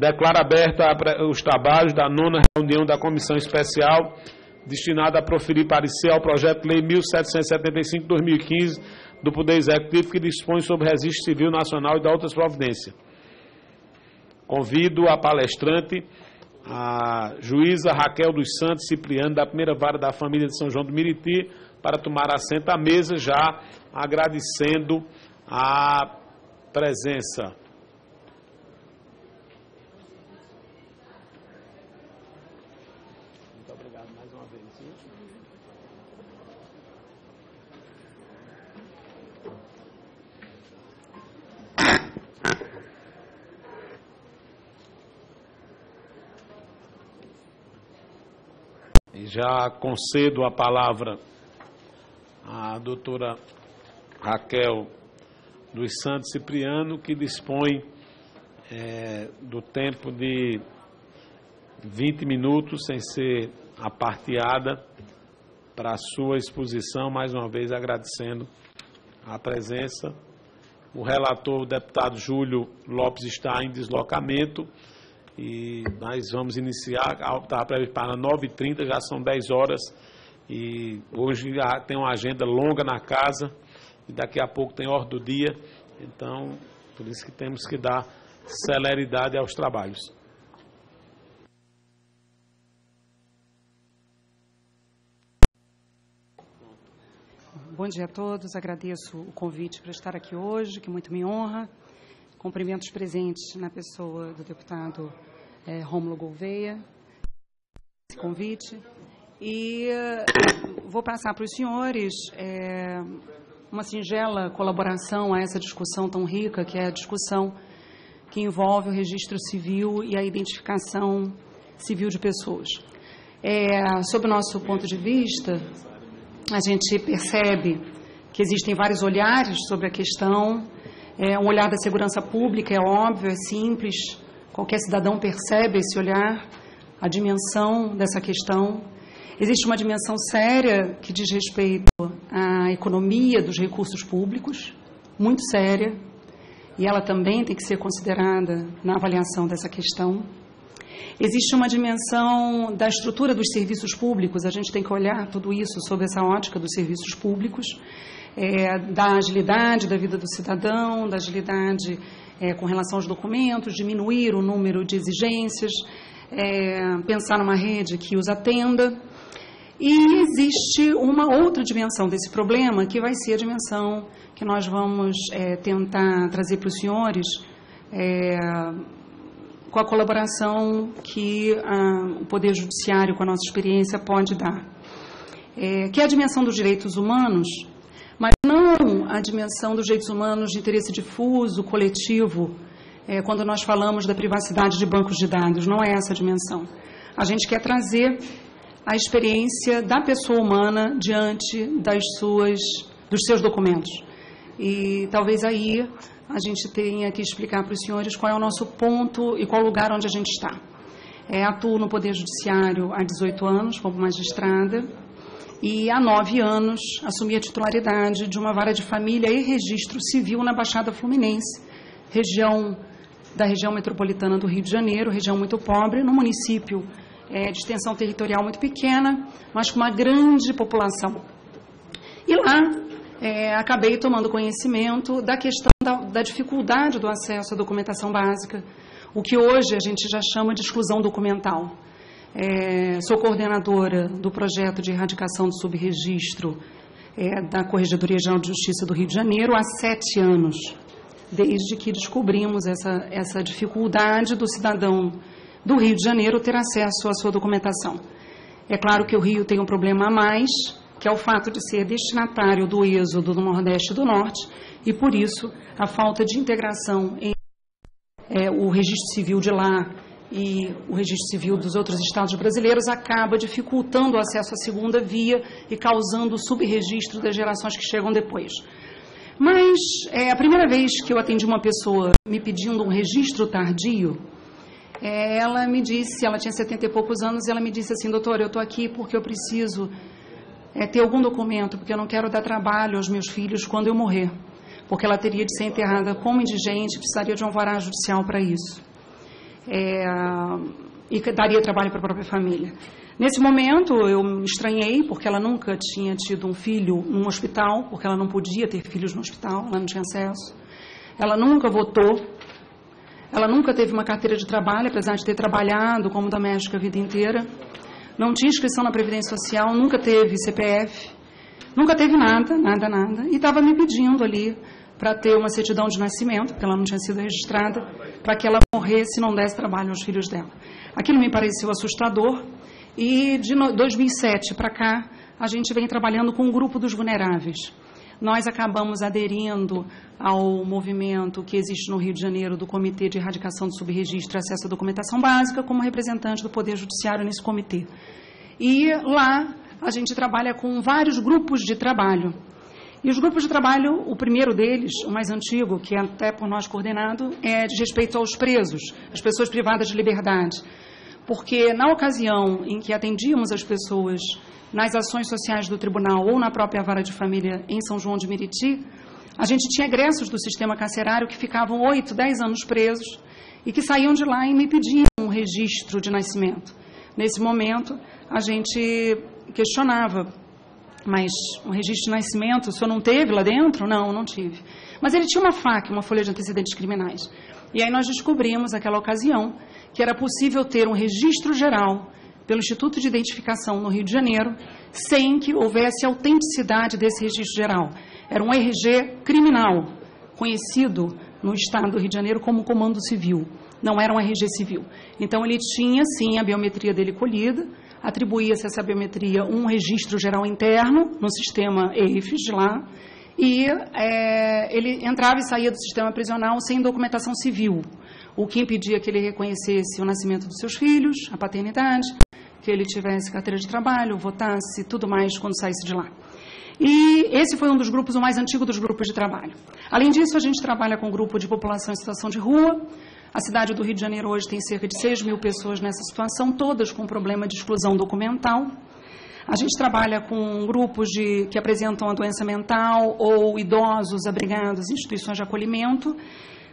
declara aberta os trabalhos da nona reunião da Comissão Especial destinada a proferir parecer ao projeto lei 1775-2015 do Poder Executivo que dispõe sobre registro civil nacional e da outras providências. Convido a palestrante, a juíza Raquel dos Santos Cipriano, da primeira vara da família de São João do Miriti, para tomar assento à mesa, já agradecendo a presença Já concedo a palavra à doutora Raquel dos Santos Cipriano, que dispõe é, do tempo de 20 minutos, sem ser aparteada, para a sua exposição, mais uma vez agradecendo a presença. O relator, o deputado Júlio Lopes, está em deslocamento e nós vamos iniciar, estava previsto para 9h30, já são 10 horas, e hoje tem uma agenda longa na casa, e daqui a pouco tem ordem do dia, então por isso que temos que dar celeridade aos trabalhos. Bom dia a todos, agradeço o convite para estar aqui hoje, que muito me honra. Cumprimento os presentes na pessoa do deputado é, Rômulo Gouveia, esse convite. E eh, vou passar para os senhores é, uma singela colaboração a essa discussão tão rica, que é a discussão que envolve o registro civil e a identificação civil de pessoas. É, sob o nosso ponto de vista, a gente percebe que existem vários olhares sobre a questão. É, um olhar da segurança pública é óbvio, é simples, Qualquer cidadão percebe esse olhar, a dimensão dessa questão. Existe uma dimensão séria que diz respeito à economia dos recursos públicos, muito séria, e ela também tem que ser considerada na avaliação dessa questão. Existe uma dimensão da estrutura dos serviços públicos, a gente tem que olhar tudo isso sob essa ótica dos serviços públicos, é, da agilidade da vida do cidadão, da agilidade é, com relação aos documentos, diminuir o número de exigências, é, pensar numa rede que os atenda. E existe uma outra dimensão desse problema, que vai ser a dimensão que nós vamos é, tentar trazer para os senhores, é, com a colaboração que a, o Poder Judiciário, com a nossa experiência, pode dar. É, que é a dimensão dos direitos humanos, não a dimensão dos direitos humanos de interesse difuso, coletivo, é, quando nós falamos da privacidade de bancos de dados. Não é essa a dimensão. A gente quer trazer a experiência da pessoa humana diante das suas, dos seus documentos. E talvez aí a gente tenha que explicar para os senhores qual é o nosso ponto e qual lugar onde a gente está. É, atuo no Poder Judiciário há 18 anos como magistrada e há nove anos assumi a titularidade de uma vara de família e registro civil na Baixada Fluminense, região da região metropolitana do Rio de Janeiro, região muito pobre, no município é, de extensão territorial muito pequena, mas com uma grande população. E lá é, acabei tomando conhecimento da questão da, da dificuldade do acesso à documentação básica, o que hoje a gente já chama de exclusão documental. É, sou coordenadora do projeto de erradicação do subregistro é, da Corregedoria Geral de Justiça do Rio de Janeiro há sete anos, desde que descobrimos essa, essa dificuldade do cidadão do Rio de Janeiro ter acesso à sua documentação. É claro que o Rio tem um problema a mais, que é o fato de ser destinatário do êxodo do Nordeste e do Norte, e por isso a falta de integração em é, o registro civil de lá e o registro civil dos outros estados brasileiros acaba dificultando o acesso à segunda via e causando o subregistro das gerações que chegam depois. Mas é, a primeira vez que eu atendi uma pessoa me pedindo um registro tardio, é, ela me disse, ela tinha setenta e poucos anos, e ela me disse assim, doutor, eu estou aqui porque eu preciso é, ter algum documento, porque eu não quero dar trabalho aos meus filhos quando eu morrer, porque ela teria de ser enterrada como indigente, precisaria de um alvará judicial para isso. É, e daria trabalho para a própria família. Nesse momento, eu me estranhei, porque ela nunca tinha tido um filho num hospital, porque ela não podia ter filhos no hospital, ela não tinha acesso. Ela nunca votou, ela nunca teve uma carteira de trabalho, apesar de ter trabalhado como doméstica a vida inteira. Não tinha inscrição na Previdência Social, nunca teve CPF, nunca teve nada, nada, nada. E estava me pedindo ali para ter uma certidão de nascimento, porque ela não tinha sido registrada, para que ela morresse e não desse trabalho aos filhos dela. Aquilo me pareceu assustador e de 2007 para cá a gente vem trabalhando com o grupo dos vulneráveis. Nós acabamos aderindo ao movimento que existe no Rio de Janeiro do Comitê de Erradicação do Subregistro e Acesso à Documentação Básica como representante do Poder Judiciário nesse comitê. E lá a gente trabalha com vários grupos de trabalho. E os grupos de trabalho, o primeiro deles, o mais antigo, que é até por nós coordenado, é de respeito aos presos, as pessoas privadas de liberdade. Porque na ocasião em que atendíamos as pessoas nas ações sociais do tribunal ou na própria vara de família em São João de Meriti, a gente tinha egressos do sistema carcerário que ficavam oito, dez anos presos e que saíam de lá e me pediam um registro de nascimento. Nesse momento, a gente questionava mas um registro de nascimento, o senhor não teve lá dentro? Não, não tive. Mas ele tinha uma FAQ, uma folha de antecedentes criminais. E aí nós descobrimos, naquela ocasião, que era possível ter um registro geral pelo Instituto de Identificação no Rio de Janeiro, sem que houvesse autenticidade desse registro geral. Era um RG criminal, conhecido no Estado do Rio de Janeiro como Comando Civil. Não era um RG civil. Então ele tinha, sim, a biometria dele colhida, atribuía-se essa biometria um registro geral interno no sistema EIFES de lá, e é, ele entrava e saía do sistema prisional sem documentação civil, o que impedia que ele reconhecesse o nascimento dos seus filhos, a paternidade, que ele tivesse carteira de trabalho, votasse, tudo mais quando saísse de lá. E esse foi um dos grupos, o mais antigo dos grupos de trabalho. Além disso, a gente trabalha com grupo de população em situação de rua, a cidade do Rio de Janeiro hoje tem cerca de 6 mil pessoas nessa situação, todas com problema de exclusão documental. A gente trabalha com grupos de, que apresentam a doença mental ou idosos abrigados em instituições de acolhimento.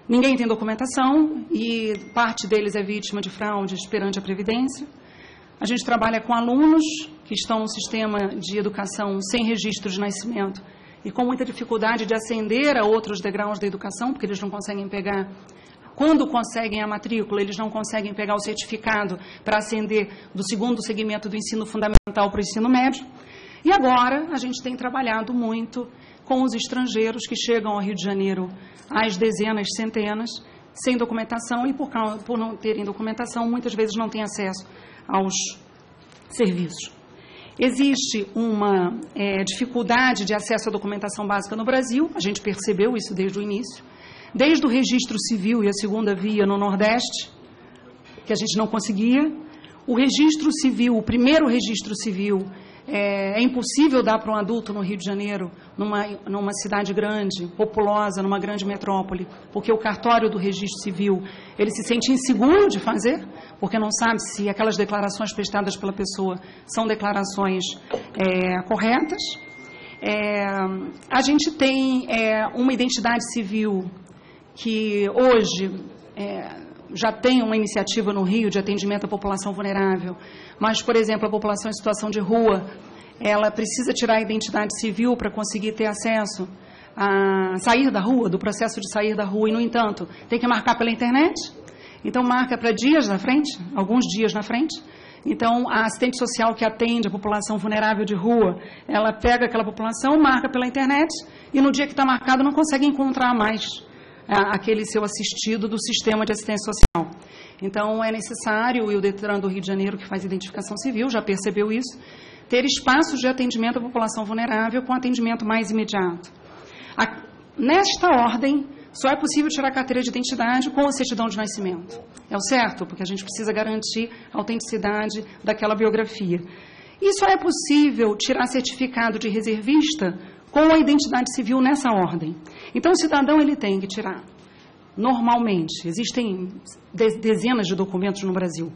Ninguém tem documentação e parte deles é vítima de fraudes perante a Previdência. A gente trabalha com alunos que estão no sistema de educação sem registro de nascimento e com muita dificuldade de ascender a outros degraus da educação, porque eles não conseguem pegar quando conseguem a matrícula, eles não conseguem pegar o certificado para ascender do segundo segmento do ensino fundamental para o ensino médio. E agora a gente tem trabalhado muito com os estrangeiros que chegam ao Rio de Janeiro às dezenas, centenas, sem documentação e por, por não terem documentação, muitas vezes não têm acesso aos serviços. Existe uma é, dificuldade de acesso à documentação básica no Brasil, a gente percebeu isso desde o início desde o registro civil e a segunda via no Nordeste, que a gente não conseguia. O registro civil, o primeiro registro civil, é, é impossível dar para um adulto no Rio de Janeiro, numa, numa cidade grande, populosa, numa grande metrópole, porque o cartório do registro civil, ele se sente inseguro de fazer, porque não sabe se aquelas declarações prestadas pela pessoa são declarações é, corretas. É, a gente tem é, uma identidade civil que hoje é, já tem uma iniciativa no Rio de atendimento à população vulnerável, mas, por exemplo, a população em situação de rua, ela precisa tirar a identidade civil para conseguir ter acesso a sair da rua, do processo de sair da rua, e, no entanto, tem que marcar pela internet. Então, marca para dias na frente, alguns dias na frente. Então, a assistente social que atende a população vulnerável de rua, ela pega aquela população, marca pela internet, e no dia que está marcado não consegue encontrar mais aquele seu assistido do sistema de assistência social. Então, é necessário, e o Detran do Rio de Janeiro, que faz identificação civil, já percebeu isso, ter espaços de atendimento à população vulnerável com atendimento mais imediato. A, nesta ordem, só é possível tirar a carteira de identidade com a certidão de nascimento. É o certo? Porque a gente precisa garantir a autenticidade daquela biografia. E só é possível tirar certificado de reservista com a identidade civil nessa ordem. Então, o cidadão ele tem que tirar, normalmente, existem dezenas de documentos no Brasil,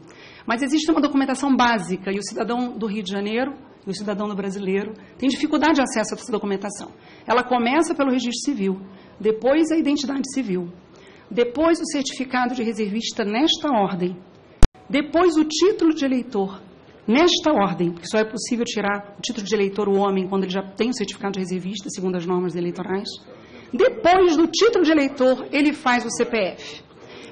mas existe uma documentação básica e o cidadão do Rio de Janeiro e o cidadão do brasileiro tem dificuldade de acesso a essa documentação. Ela começa pelo registro civil, depois a identidade civil. depois o certificado de reservista nesta ordem, depois o título de eleitor nesta ordem, porque só é possível tirar o título de eleitor o homem quando ele já tem o certificado de reservista, segundo as normas eleitorais. Depois do título de eleitor, ele faz o CPF.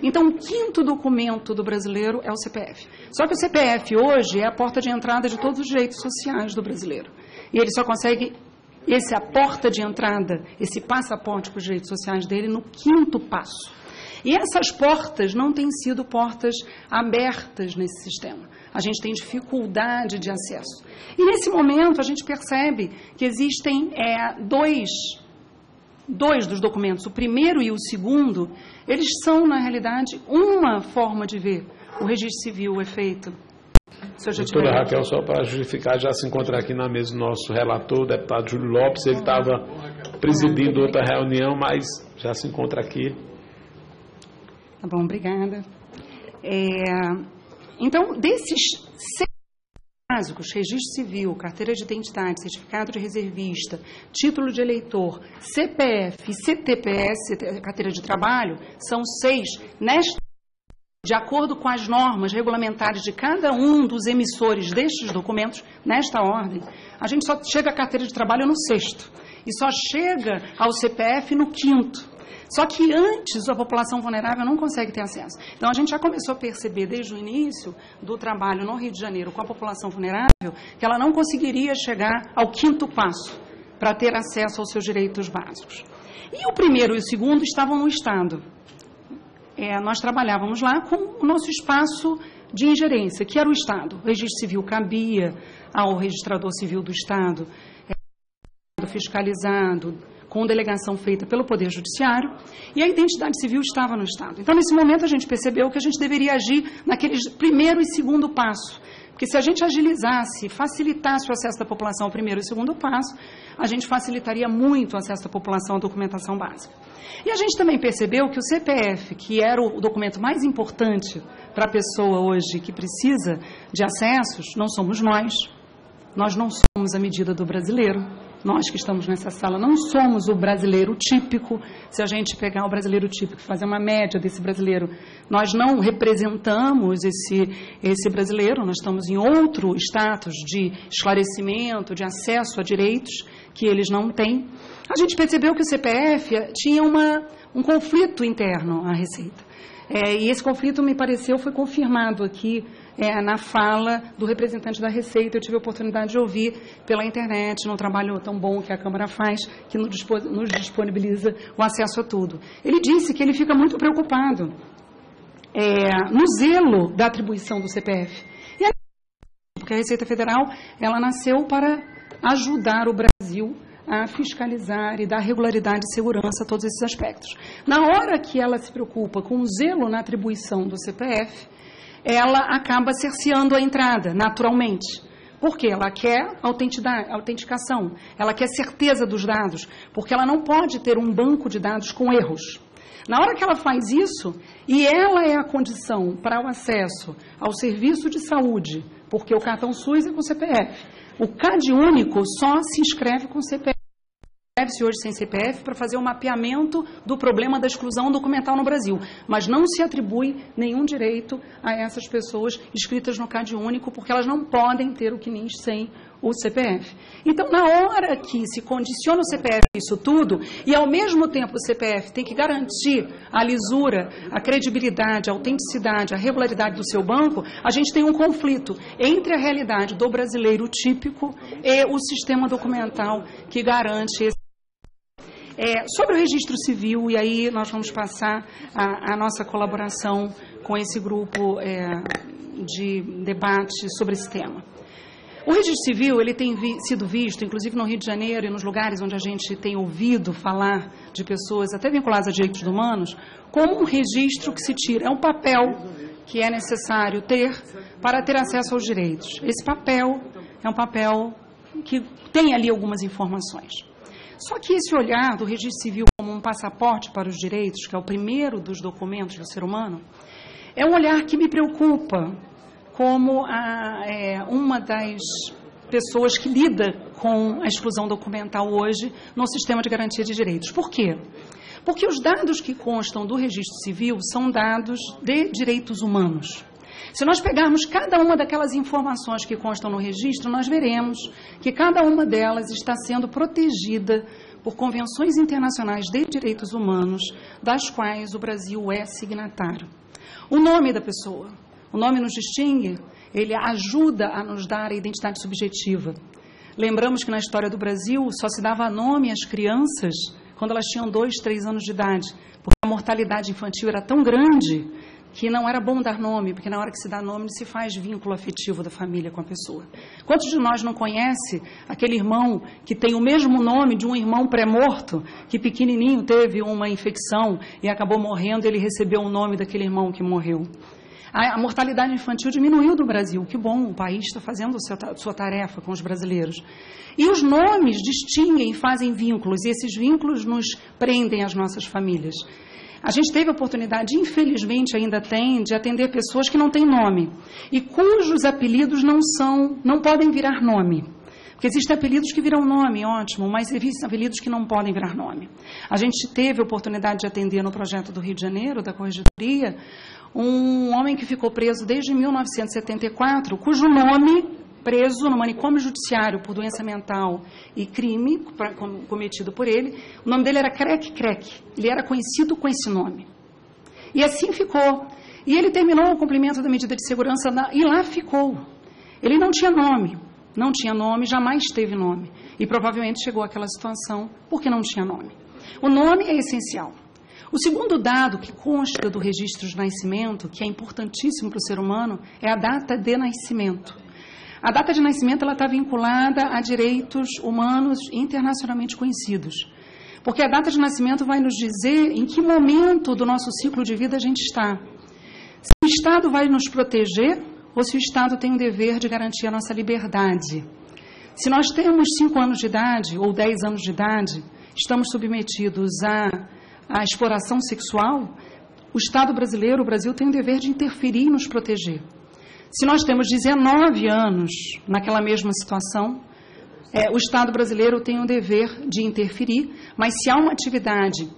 Então, o quinto documento do brasileiro é o CPF. Só que o CPF hoje é a porta de entrada de todos os direitos sociais do brasileiro. E ele só consegue esse a porta de entrada, esse passaporte para os direitos sociais dele no quinto passo. E essas portas não têm sido portas abertas nesse sistema. A gente tem dificuldade de acesso. E nesse momento a gente percebe que existem é, dois, dois dos documentos, o primeiro e o segundo, eles são, na realidade, uma forma de ver o registro civil é feito. Doutora Raquel, só para justificar, já se encontra aqui na mesa o nosso relator, o deputado Júlio Lopes. Ele estava presidindo outra reunião, mas já se encontra aqui. Tá bom, obrigada. É, então, desses seis básicos, registro civil, carteira de identidade, certificado de reservista, título de eleitor, CPF, CTPS, carteira de trabalho, são seis nesta de acordo com as normas regulamentares de cada um dos emissores destes documentos, nesta ordem, a gente só chega à carteira de trabalho no sexto e só chega ao CPF no quinto. Só que antes a população vulnerável não consegue ter acesso. Então a gente já começou a perceber desde o início do trabalho no Rio de Janeiro com a população vulnerável que ela não conseguiria chegar ao quinto passo para ter acesso aos seus direitos básicos. E o primeiro e o segundo estavam no Estado. É, nós trabalhávamos lá com o nosso espaço de ingerência, que era o Estado. O registro civil cabia ao registrador civil do Estado, é, fiscalizado, com delegação feita pelo Poder Judiciário, e a identidade civil estava no Estado. Então, nesse momento, a gente percebeu que a gente deveria agir naqueles primeiro e segundo passo. Porque se a gente agilizasse, facilitasse o acesso da população ao primeiro e segundo passo, a gente facilitaria muito o acesso da população à documentação básica. E a gente também percebeu que o CPF, que era o documento mais importante para a pessoa hoje que precisa de acessos, não somos nós. Nós não somos a medida do brasileiro. Nós que estamos nessa sala não somos o brasileiro típico. Se a gente pegar o brasileiro típico e fazer uma média desse brasileiro, nós não representamos esse, esse brasileiro, nós estamos em outro status de esclarecimento, de acesso a direitos que eles não têm. A gente percebeu que o CPF tinha uma, um conflito interno à Receita. É, e esse conflito, me pareceu, foi confirmado aqui é, na fala do representante da Receita. Eu tive a oportunidade de ouvir pela internet, num trabalho tão bom que a Câmara faz, que nos disponibiliza o acesso a tudo. Ele disse que ele fica muito preocupado é, no zelo da atribuição do CPF. E a, porque a Receita Federal ela nasceu para ajudar o Brasil a fiscalizar e dar regularidade e segurança a todos esses aspectos. Na hora que ela se preocupa com o zelo na atribuição do CPF, ela acaba cerceando a entrada, naturalmente. Porque ela quer autenticação, ela quer certeza dos dados, porque ela não pode ter um banco de dados com erros. Na hora que ela faz isso, e ela é a condição para o acesso ao serviço de saúde, porque o cartão SUS é com CPF, o CAD único só se inscreve com CPF se hoje sem CPF para fazer o mapeamento do problema da exclusão documental no Brasil, mas não se atribui nenhum direito a essas pessoas inscritas no CAD único, porque elas não podem ter o CNIS sem o CPF. Então, na hora que se condiciona o CPF isso tudo, e ao mesmo tempo o CPF tem que garantir a lisura, a credibilidade, a autenticidade, a regularidade do seu banco, a gente tem um conflito entre a realidade do brasileiro típico e o sistema documental que garante esse é, sobre o registro civil, e aí nós vamos passar a, a nossa colaboração com esse grupo é, de debate sobre esse tema. O registro civil ele tem vi, sido visto, inclusive no Rio de Janeiro e nos lugares onde a gente tem ouvido falar de pessoas até vinculadas a direitos humanos, como um registro que se tira. É um papel que é necessário ter para ter acesso aos direitos. Esse papel é um papel que tem ali algumas informações. Só que esse olhar do registro civil como um passaporte para os direitos, que é o primeiro dos documentos do ser humano, é um olhar que me preocupa como a, é, uma das pessoas que lida com a exclusão documental hoje no sistema de garantia de direitos. Por quê? Porque os dados que constam do registro civil são dados de direitos humanos. Se nós pegarmos cada uma daquelas informações que constam no registro, nós veremos que cada uma delas está sendo protegida por convenções internacionais de direitos humanos, das quais o Brasil é signatário. O nome da pessoa, o nome nos distingue, ele ajuda a nos dar a identidade subjetiva. Lembramos que na história do Brasil só se dava nome às crianças quando elas tinham dois, três anos de idade, porque a mortalidade infantil era tão grande que não era bom dar nome, porque na hora que se dá nome se faz vínculo afetivo da família com a pessoa. Quantos de nós não conhece aquele irmão que tem o mesmo nome de um irmão pré-morto, que pequenininho teve uma infecção e acabou morrendo, ele recebeu o nome daquele irmão que morreu? A, mortalidade infantil diminuiu do Brasil. Que bom, o país está fazendo a sua tarefa com os brasileiros. E os nomes distinguem e fazem vínculos, e esses vínculos nos prendem às nossas famílias. A gente teve a oportunidade, infelizmente ainda tem, de atender pessoas que não têm nome e cujos apelidos não são, não podem virar nome. Porque existem apelidos que viram nome, ótimo, mas existem apelidos que não podem virar nome. A gente teve a oportunidade de atender no projeto do Rio de Janeiro, da Corregedoria, um homem que ficou preso desde 1974, cujo nome preso no manicômio judiciário por doença mental e crime cometido por ele. O nome dele era Crec Crec. Ele era conhecido com esse nome. E assim ficou. E ele terminou o cumprimento da medida de segurança na, e lá ficou. Ele não tinha nome. Não tinha nome, jamais teve nome. E provavelmente chegou àquela situação porque não tinha nome. O nome é essencial. O segundo dado que consta do registro de nascimento, que é importantíssimo para o ser humano, é a data de nascimento. A data de nascimento ela está vinculada a direitos humanos internacionalmente conhecidos. Porque a data de nascimento vai nos dizer em que momento do nosso ciclo de vida a gente está. Se o Estado vai nos proteger ou se o Estado tem o dever de garantir a nossa liberdade. Se nós temos 5 anos de idade ou 10 anos de idade, estamos submetidos à, à exploração sexual, o Estado brasileiro, o Brasil, tem o dever de interferir e nos proteger. Se nós temos 19 anos naquela mesma situação, é, o Estado brasileiro tem o dever de interferir, mas se há uma atividade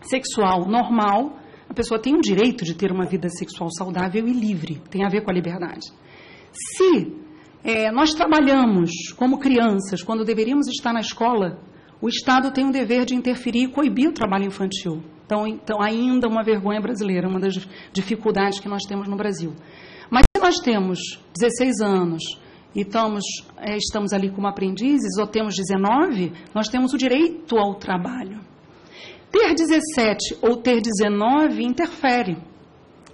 sexual normal, a pessoa tem o direito de ter uma vida sexual saudável e livre, tem a ver com a liberdade. Se é, nós trabalhamos como crianças, quando deveríamos estar na escola, o Estado tem o dever de interferir e coibir o trabalho infantil. Então, então, ainda uma vergonha brasileira, uma das dificuldades que nós temos no Brasil. Mas nós temos 16 anos e estamos, é, estamos ali como aprendizes, ou temos 19, nós temos o direito ao trabalho. Ter 17 ou ter 19 interfere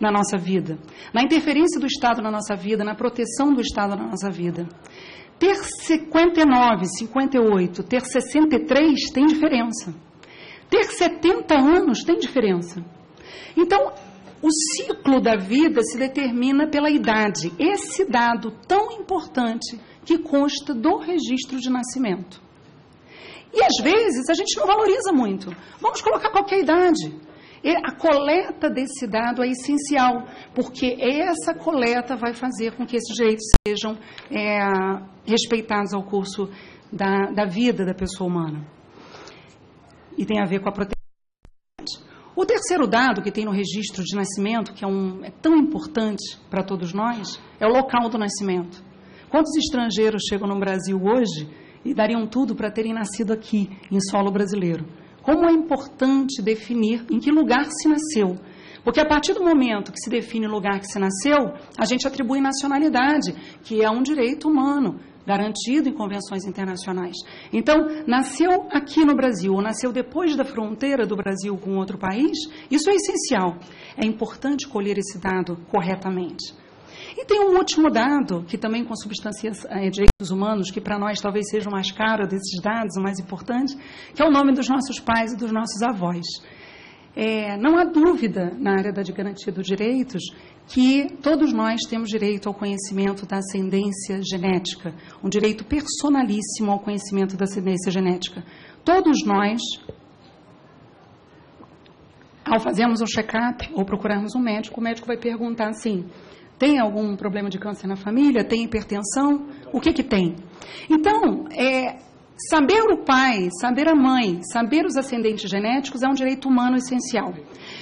na nossa vida, na interferência do Estado na nossa vida, na proteção do Estado na nossa vida. Ter 59, 58, ter 63 tem diferença. Ter 70 anos tem diferença. Então, o ciclo da vida se determina pela idade, esse dado tão importante que consta do registro de nascimento. E às vezes a gente não valoriza muito. Vamos colocar qualquer idade. A coleta desse dado é essencial, porque essa coleta vai fazer com que esses direitos sejam é, respeitados ao curso da, da vida da pessoa humana. E tem a ver com a proteção o terceiro dado que tem no registro de nascimento, que é, um, é tão importante para todos nós, é o local do nascimento. Quantos estrangeiros chegam no Brasil hoje e dariam tudo para terem nascido aqui, em solo brasileiro? Como é importante definir em que lugar se nasceu. Porque a partir do momento que se define o lugar que se nasceu, a gente atribui nacionalidade, que é um direito humano garantido em convenções internacionais. Então, nasceu aqui no Brasil ou nasceu depois da fronteira do Brasil com outro país, isso é essencial. É importante colher esse dado corretamente. E tem um último dado, que também com substâncias é, direitos humanos, que para nós talvez seja o mais caro desses dados, o mais importante, que é o nome dos nossos pais e dos nossos avós. É, não há dúvida na área da garantia dos direitos que todos nós temos direito ao conhecimento da ascendência genética, um direito personalíssimo ao conhecimento da ascendência genética. Todos nós, ao fazermos um check-up ou procurarmos um médico, o médico vai perguntar assim: tem algum problema de câncer na família? Tem hipertensão? O que que tem? Então, é, Saber o pai, saber a mãe, saber os ascendentes genéticos é um direito humano essencial.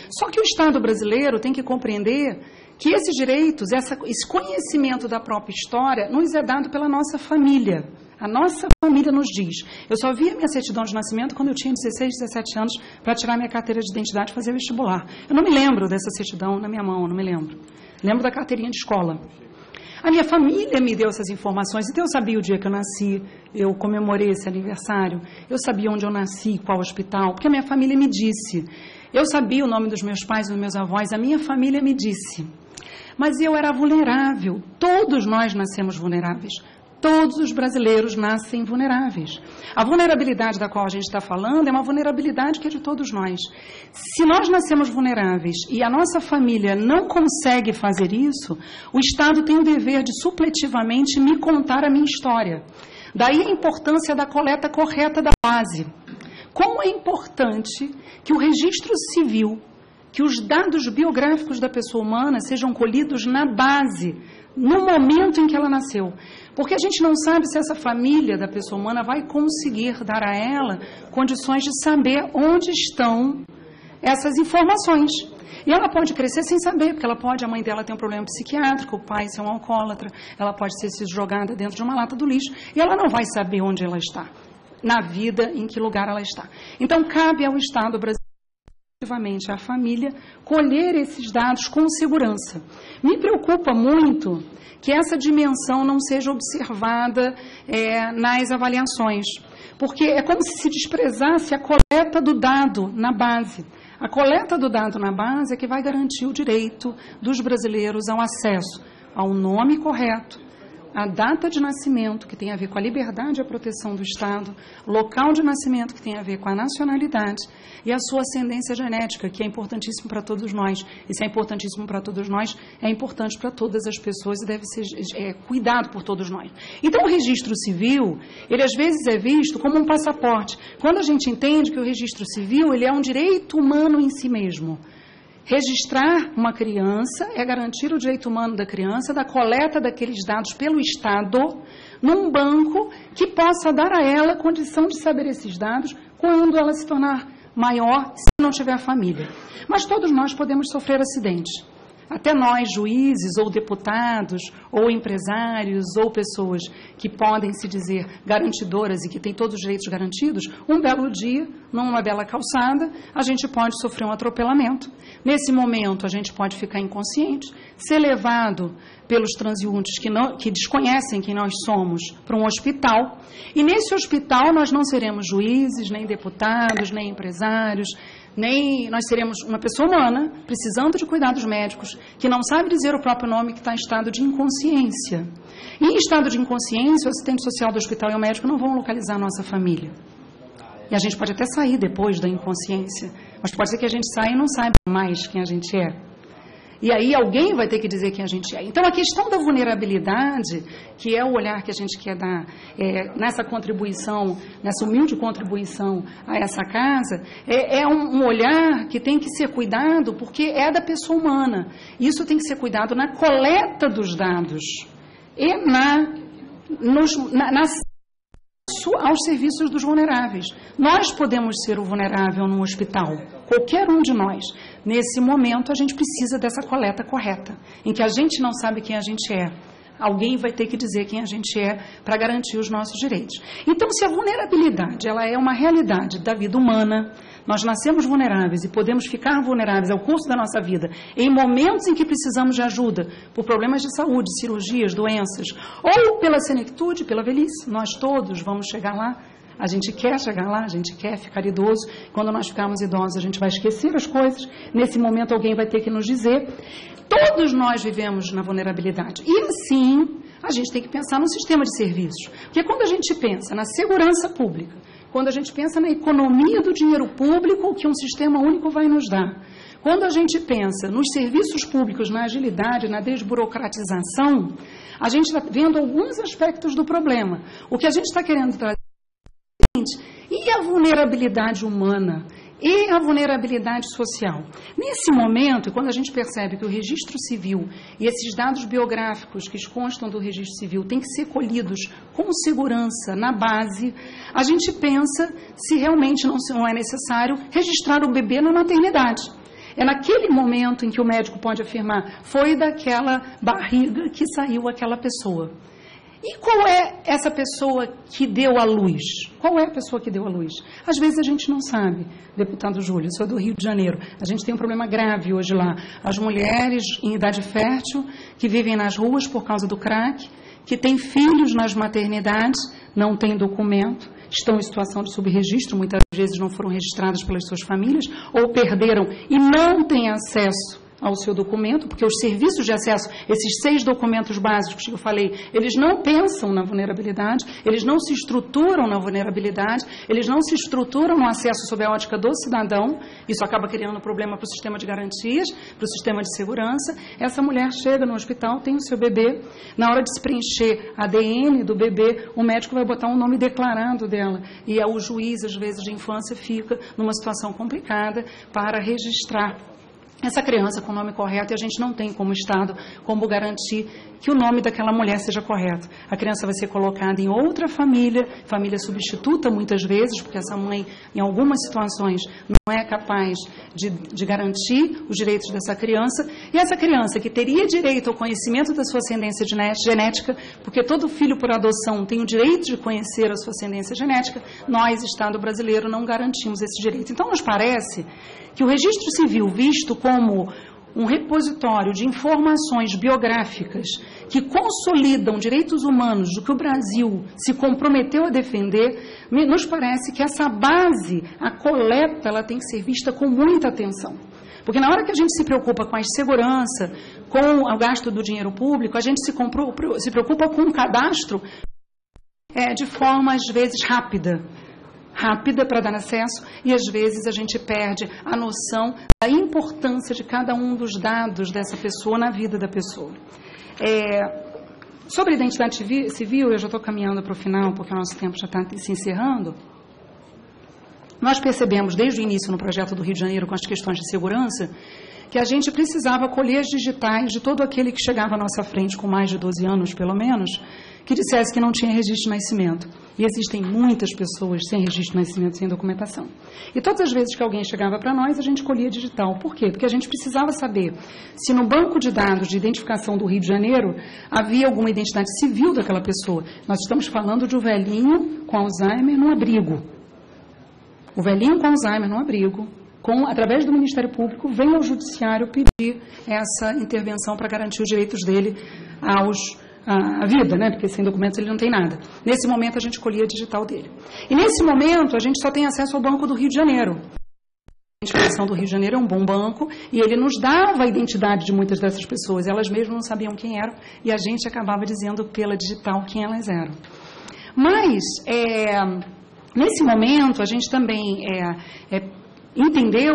Só que o Estado brasileiro tem que compreender que esses direitos, essa, esse conhecimento da própria história, nos é dado pela nossa família. A nossa família nos diz. Eu só vi a minha certidão de nascimento quando eu tinha 16, 17 anos para tirar minha carteira de identidade e fazer vestibular. Eu não me lembro dessa certidão na minha mão, não me lembro. Lembro da carteirinha de escola. A minha família me deu essas informações, então eu sabia o dia que eu nasci, eu comemorei esse aniversário, eu sabia onde eu nasci, qual hospital, porque a minha família me disse. Eu sabia o nome dos meus pais e dos meus avós, a minha família me disse. Mas eu era vulnerável, todos nós nascemos vulneráveis. Todos os brasileiros nascem vulneráveis. A vulnerabilidade da qual a gente está falando é uma vulnerabilidade que é de todos nós. Se nós nascemos vulneráveis e a nossa família não consegue fazer isso, o Estado tem o dever de supletivamente me contar a minha história. Daí a importância da coleta correta da base. Como é importante que o registro civil, que os dados biográficos da pessoa humana sejam colhidos na base, no momento em que ela nasceu. Porque a gente não sabe se essa família da pessoa humana vai conseguir dar a ela condições de saber onde estão essas informações. E ela pode crescer sem saber, porque ela pode, a mãe dela tem um problema psiquiátrico, o pai ser um alcoólatra, ela pode ser jogada dentro de uma lata do lixo, e ela não vai saber onde ela está, na vida, em que lugar ela está. Então, cabe ao Estado brasileiro à família colher esses dados com segurança. Me preocupa muito que essa dimensão não seja observada é, nas avaliações, porque é como se se desprezasse a coleta do dado na base. A coleta do dado na base é que vai garantir o direito dos brasileiros ao acesso ao nome correto, a data de nascimento, que tem a ver com a liberdade e a proteção do Estado, local de nascimento, que tem a ver com a nacionalidade, e a sua ascendência genética, que é importantíssimo para todos nós. E se é importantíssimo para todos nós, é importante para todas as pessoas e deve ser é, cuidado por todos nós. Então, o registro civil, ele às vezes é visto como um passaporte. Quando a gente entende que o registro civil ele é um direito humano em si mesmo. Registrar uma criança é garantir o direito humano da criança da coleta daqueles dados pelo Estado num banco que possa dar a ela condição de saber esses dados quando ela se tornar maior se não tiver família. Mas todos nós podemos sofrer acidentes. Até nós, juízes ou deputados, ou empresários, ou pessoas que podem se dizer garantidoras e que têm todos os direitos garantidos, um belo dia, numa bela calçada, a gente pode sofrer um atropelamento. Nesse momento, a gente pode ficar inconsciente, ser levado pelos transeuntes que, não, que desconhecem quem nós somos para um hospital. E nesse hospital, nós não seremos juízes, nem deputados, nem empresários, nem nós seremos uma pessoa humana precisando de cuidados médicos que não sabe dizer o próprio nome que está em estado de inconsciência. E em estado de inconsciência, o assistente social do hospital e o médico não vão localizar a nossa família. E a gente pode até sair depois da inconsciência, mas pode ser que a gente saia e não saiba mais quem a gente é. E aí alguém vai ter que dizer quem a gente é. Então a questão da vulnerabilidade, que é o olhar que a gente quer dar é, nessa contribuição, nessa humilde contribuição a essa casa, é, é um, um, olhar que tem que ser cuidado porque é da pessoa humana. Isso tem que ser cuidado na coleta dos dados e na, nos, na, na aos serviços dos vulneráveis. Nós podemos ser o vulnerável no hospital, qualquer um de nós. Nesse momento, a gente precisa dessa coleta correta, em que a gente não sabe quem a gente é. Alguém vai ter que dizer quem a gente é para garantir os nossos direitos. Então, se a vulnerabilidade ela é uma realidade da vida humana, nós nascemos vulneráveis e podemos ficar vulneráveis ao curso da nossa vida em momentos em que precisamos de ajuda por problemas de saúde, cirurgias, doenças, ou pela senectude, pela velhice. Nós todos vamos chegar lá a gente quer chegar lá, a gente quer ficar idoso. Quando nós ficarmos idosos, a gente vai esquecer as coisas. Nesse momento, alguém vai ter que nos dizer. Todos nós vivemos na vulnerabilidade. E assim, a gente tem que pensar no sistema de serviços. Porque quando a gente pensa na segurança pública, quando a gente pensa na economia do dinheiro público que um sistema único vai nos dar, quando a gente pensa nos serviços públicos, na agilidade, na desburocratização, a gente está vendo alguns aspectos do problema. O que a gente está querendo trazer e a vulnerabilidade humana e a vulnerabilidade social. Nesse momento, quando a gente percebe que o registro civil e esses dados biográficos que constam do registro civil têm que ser colhidos com segurança na base, a gente pensa se realmente não é necessário registrar o bebê na maternidade. É naquele momento em que o médico pode afirmar: foi daquela barriga que saiu aquela pessoa. E qual é essa pessoa que deu a luz? Qual é a pessoa que deu a luz? Às vezes a gente não sabe, deputado Júlio, sou do Rio de Janeiro. A gente tem um problema grave hoje lá. As mulheres em idade fértil que vivem nas ruas por causa do crack, que têm filhos nas maternidades, não têm documento, estão em situação de subregistro, muitas vezes não foram registradas pelas suas famílias, ou perderam e não têm acesso ao seu documento, porque os serviços de acesso, esses seis documentos básicos que eu falei, eles não pensam na vulnerabilidade, eles não se estruturam na vulnerabilidade, eles não se estruturam no acesso sob a ótica do cidadão, isso acaba criando problema para o sistema de garantias, para o sistema de segurança. Essa mulher chega no hospital, tem o seu bebê, na hora de se preencher ADN do bebê, o médico vai botar um nome declarado dela, e o juiz, às vezes, de infância, fica numa situação complicada para registrar essa criança com o nome correto e a gente não tem como Estado como garantir que o nome daquela mulher seja correto. A criança vai ser colocada em outra família, família substituta muitas vezes, porque essa mãe, em algumas situações, não é capaz de, de garantir os direitos dessa criança. E essa criança que teria direito ao conhecimento da sua ascendência genética, porque todo filho por adoção tem o direito de conhecer a sua ascendência genética, nós, Estado brasileiro, não garantimos esse direito. Então, nos parece que o registro civil, visto como um repositório de informações biográficas que consolidam direitos humanos do que o Brasil se comprometeu a defender, nos parece que essa base, a coleta, ela tem que ser vista com muita atenção. Porque na hora que a gente se preocupa com a segurança, com o gasto do dinheiro público, a gente se, se preocupa com o cadastro é, de forma, às vezes, rápida rápida para dar acesso e às vezes a gente perde a noção da importância de cada um dos dados dessa pessoa na vida da pessoa. É, sobre identidade civil, eu já estou caminhando para o final porque o nosso tempo já está se encerrando. Nós percebemos desde o início no projeto do Rio de Janeiro com as questões de segurança que a gente precisava colher digitais de todo aquele que chegava à nossa frente com mais de 12 anos, pelo menos, que dissesse que não tinha registro de nascimento. E existem muitas pessoas sem registro de nascimento, sem documentação. E todas as vezes que alguém chegava para nós, a gente colhia digital. Por quê? Porque a gente precisava saber se no banco de dados de identificação do Rio de Janeiro havia alguma identidade civil daquela pessoa. Nós estamos falando de um velhinho com Alzheimer no abrigo. O velhinho com Alzheimer no abrigo, com, através do Ministério Público, vem ao Judiciário pedir essa intervenção para garantir os direitos dele aos a, vida, né? Porque sem documentos ele não tem nada. Nesse momento a gente colhia a digital dele. E nesse momento a gente só tem acesso ao Banco do Rio de Janeiro. A instituição do Rio de Janeiro é um bom banco e ele nos dava a identidade de muitas dessas pessoas. Elas mesmas não sabiam quem eram e a gente acabava dizendo pela digital quem elas eram. Mas, é, nesse momento, a gente também é, é, entendeu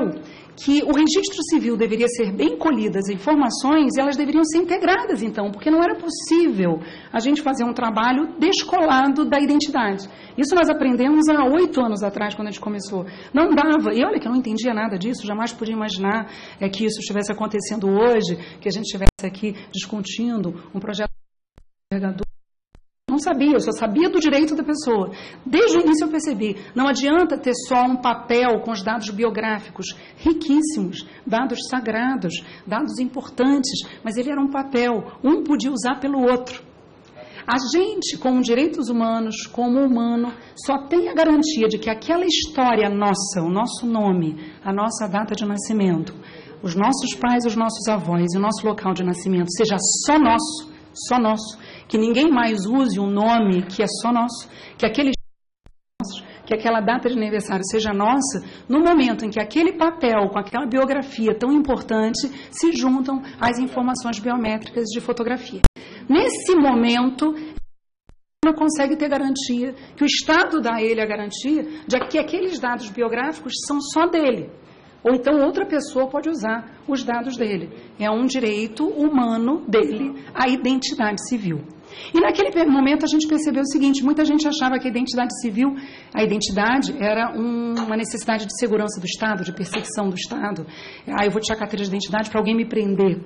que o registro civil deveria ser bem colhidas as informações elas deveriam ser integradas, então, porque não era possível a gente fazer um trabalho descolado da identidade. Isso nós aprendemos há oito anos atrás, quando a gente começou. Não dava, e olha que eu não entendia nada disso, jamais podia imaginar é, que isso estivesse acontecendo hoje, que a gente estivesse aqui discutindo um projeto não sabia, eu só sabia do direito da pessoa. Desde o início eu percebi, não adianta ter só um papel com os dados biográficos riquíssimos, dados sagrados, dados importantes, mas ele era um papel, um podia usar pelo outro. A gente, com direitos humanos, como humano, só tem a garantia de que aquela história nossa, o nosso nome, a nossa data de nascimento, os nossos pais, os nossos avós o nosso local de nascimento seja só nosso, só nosso, que ninguém mais use um nome que é só nosso, que aquele que aquela data de aniversário seja nossa, no momento em que aquele papel com aquela biografia tão importante se juntam às informações biométricas de fotografia. Nesse momento, não consegue ter garantia, que o Estado dá a ele a garantia de que aqueles dados biográficos são só dele. Ou então outra pessoa pode usar os dados dele. É um direito humano dele, a identidade civil. E naquele momento a gente percebeu o seguinte: muita gente achava que a identidade civil, a identidade era um, uma necessidade de segurança do Estado, de perseguição do Estado. Ah, eu vou tirar a carteira de identidade para alguém me prender.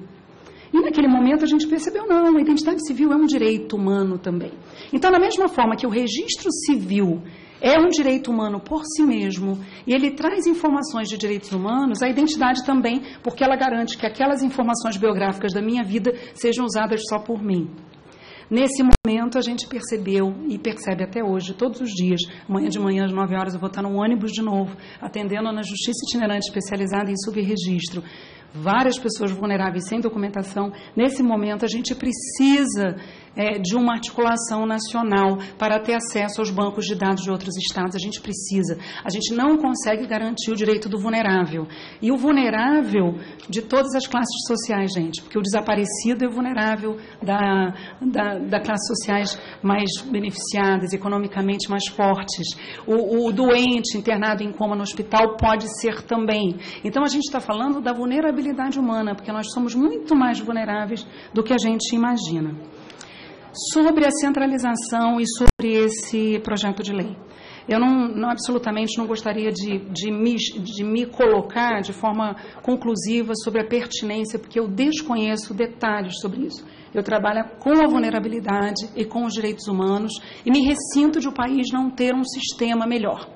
E naquele momento a gente percebeu, não, a identidade civil é um direito humano também. Então, da mesma forma que o registro civil é um direito humano por si mesmo e ele traz informações de direitos humanos, a identidade também, porque ela garante que aquelas informações biográficas da minha vida sejam usadas só por mim. Nesse momento, a gente percebeu e percebe até hoje, todos os dias, amanhã de manhã, às 9 horas, eu vou estar no ônibus de novo, atendendo na Justiça Itinerante especializada em subregistro. Várias pessoas vulneráveis sem documentação. Nesse momento, a gente precisa é, de uma articulação nacional para ter acesso aos bancos de dados de outros estados. A gente precisa. A gente não consegue garantir o direito do vulnerável. E o vulnerável de todas as classes sociais, gente, porque o desaparecido é vulnerável da, da, da classes sociais mais beneficiadas, economicamente mais fortes. O, o doente internado em coma no hospital pode ser também. Então a gente está falando da vulnerabilidade humana, porque nós somos muito mais vulneráveis do que a gente imagina sobre a centralização e sobre esse projeto de lei. Eu não, não absolutamente não gostaria de, de, me, de me colocar de forma conclusiva sobre a pertinência, porque eu desconheço detalhes sobre isso. Eu trabalho com a vulnerabilidade e com os direitos humanos e me ressinto de o país não ter um sistema melhor.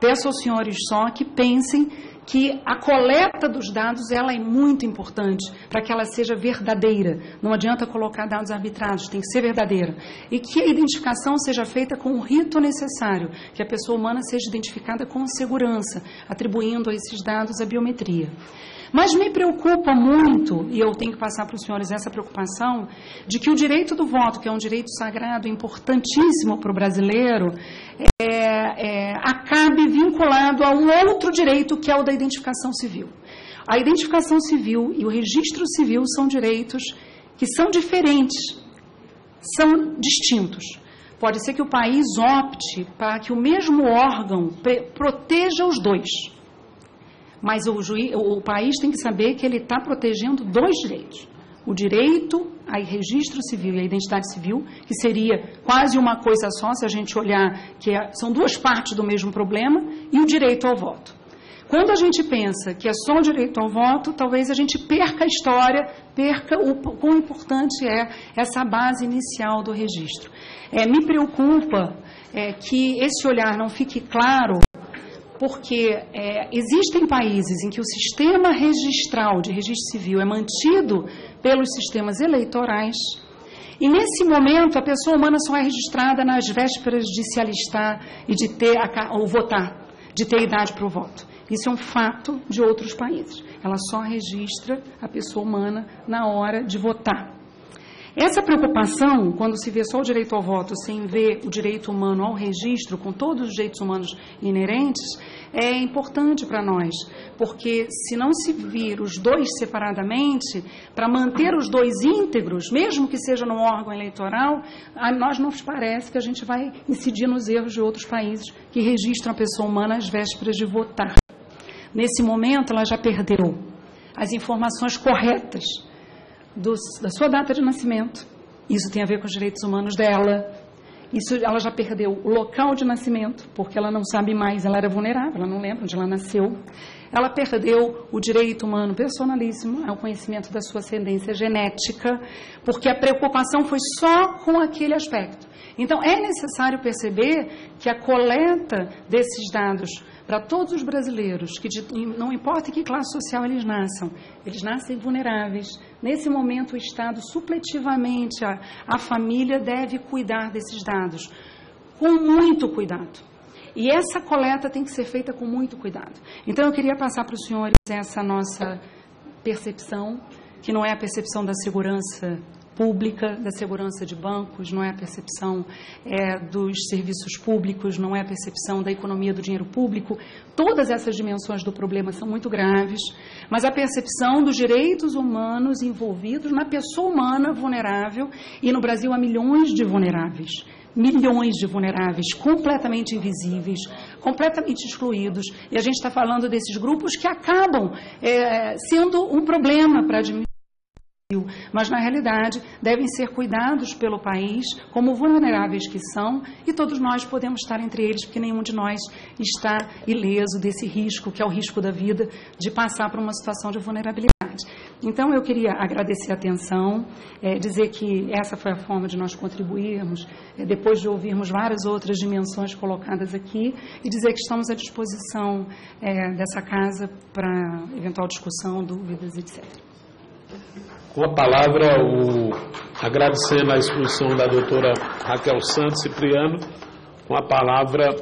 Peço aos senhores só que pensem que a coleta dos dados ela é muito importante para que ela seja verdadeira. Não adianta colocar dados arbitrados, tem que ser verdadeira. E que a identificação seja feita com o rito necessário, que a pessoa humana seja identificada com segurança, atribuindo a esses dados a biometria. Mas me preocupa muito, e eu tenho que passar para os senhores essa preocupação, de que o direito do voto, que é um direito sagrado importantíssimo para o brasileiro, é, é, acabe vinculado a um outro direito, que é o da identificação civil. A identificação civil e o registro civil são direitos que são diferentes, são distintos. Pode ser que o país opte para que o mesmo órgão proteja os dois. Mas o, juiz, o país tem que saber que ele está protegendo dois direitos. O direito a registro civil e a identidade civil, que seria quase uma coisa só, se a gente olhar que é, são duas partes do mesmo problema, e o direito ao voto. Quando a gente pensa que é só o direito ao voto, talvez a gente perca a história, perca o quão importante é essa base inicial do registro. É, me preocupa é, que esse olhar não fique claro porque é, existem países em que o sistema registral de registro civil é mantido pelos sistemas eleitorais. E nesse momento, a pessoa humana só é registrada nas vésperas de se alistar e de ter a, ou votar, de ter idade para o voto. Isso é um fato de outros países. Ela só registra a pessoa humana na hora de votar. Essa preocupação, quando se vê só o direito ao voto sem ver o direito humano ao registro, com todos os direitos humanos inerentes, é importante para nós, porque se não se vir os dois separadamente, para manter os dois íntegros, mesmo que seja no órgão eleitoral, a nós nos parece que a gente vai incidir nos erros de outros países que registram a pessoa humana às vésperas de votar. Nesse momento, ela já perdeu as informações corretas da sua data de nascimento. Isso tem a ver com os direitos humanos dela. Isso, ela já perdeu o local de nascimento, porque ela não sabe mais, ela era vulnerável, ela não lembra onde ela nasceu. Ela perdeu o direito humano personalíssimo ao conhecimento da sua ascendência genética, porque a preocupação foi só com aquele aspecto. Então, é necessário perceber que a coleta desses dados para todos os brasileiros, que de, não importa que classe social eles nasçam, eles nascem vulneráveis. Nesse momento, o Estado, supletivamente, a, a família deve cuidar desses dados, com muito cuidado. E essa coleta tem que ser feita com muito cuidado. Então, eu queria passar para os senhores essa nossa percepção, que não é a percepção da segurança pública, da segurança de bancos, não é a percepção é, dos serviços públicos, não é a percepção da economia do dinheiro público. Todas essas dimensões do problema são muito graves, mas a percepção dos direitos humanos envolvidos na pessoa humana vulnerável, e no Brasil há milhões de vulneráveis milhões de vulneráveis, completamente invisíveis, completamente excluídos. E a gente está falando desses grupos que acabam é, sendo um problema para a mas na realidade devem ser cuidados pelo país como vulneráveis que são e todos nós podemos estar entre eles porque nenhum de nós está ileso desse risco que é o risco da vida de passar por uma situação de vulnerabilidade. Então eu queria agradecer a atenção, é, dizer que essa foi a forma de nós contribuirmos é, depois de ouvirmos várias outras dimensões colocadas aqui e dizer que estamos à disposição é, dessa casa para eventual discussão, dúvidas, etc. Com a palavra, o, agradecendo a exposição da doutora Raquel Santos Cipriano, com a palavra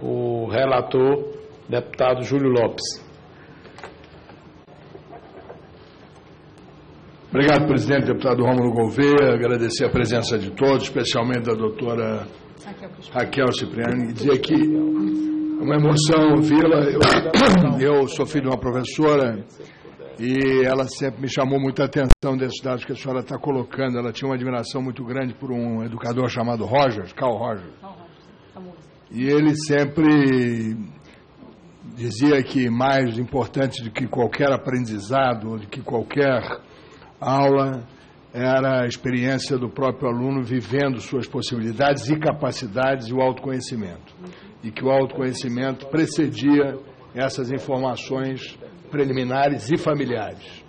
o relator, deputado Júlio Lopes. Obrigado, presidente, deputado Rômulo Gouveia, agradecer a presença de todos, especialmente da doutora Raquel Cipriano, e dizer que é uma emoção ouvi-la. Eu, eu sou filho de uma professora e ela sempre me chamou muita atenção desses dados que a senhora está colocando. Ela tinha uma admiração muito grande por um educador chamado Rogers, Carl Rogers. E ele sempre dizia que mais importante do que qualquer aprendizado, do que qualquer aula, era a experiência do próprio aluno vivendo suas possibilidades e capacidades e o autoconhecimento. E que o autoconhecimento precedia essas informações preliminares e familiares.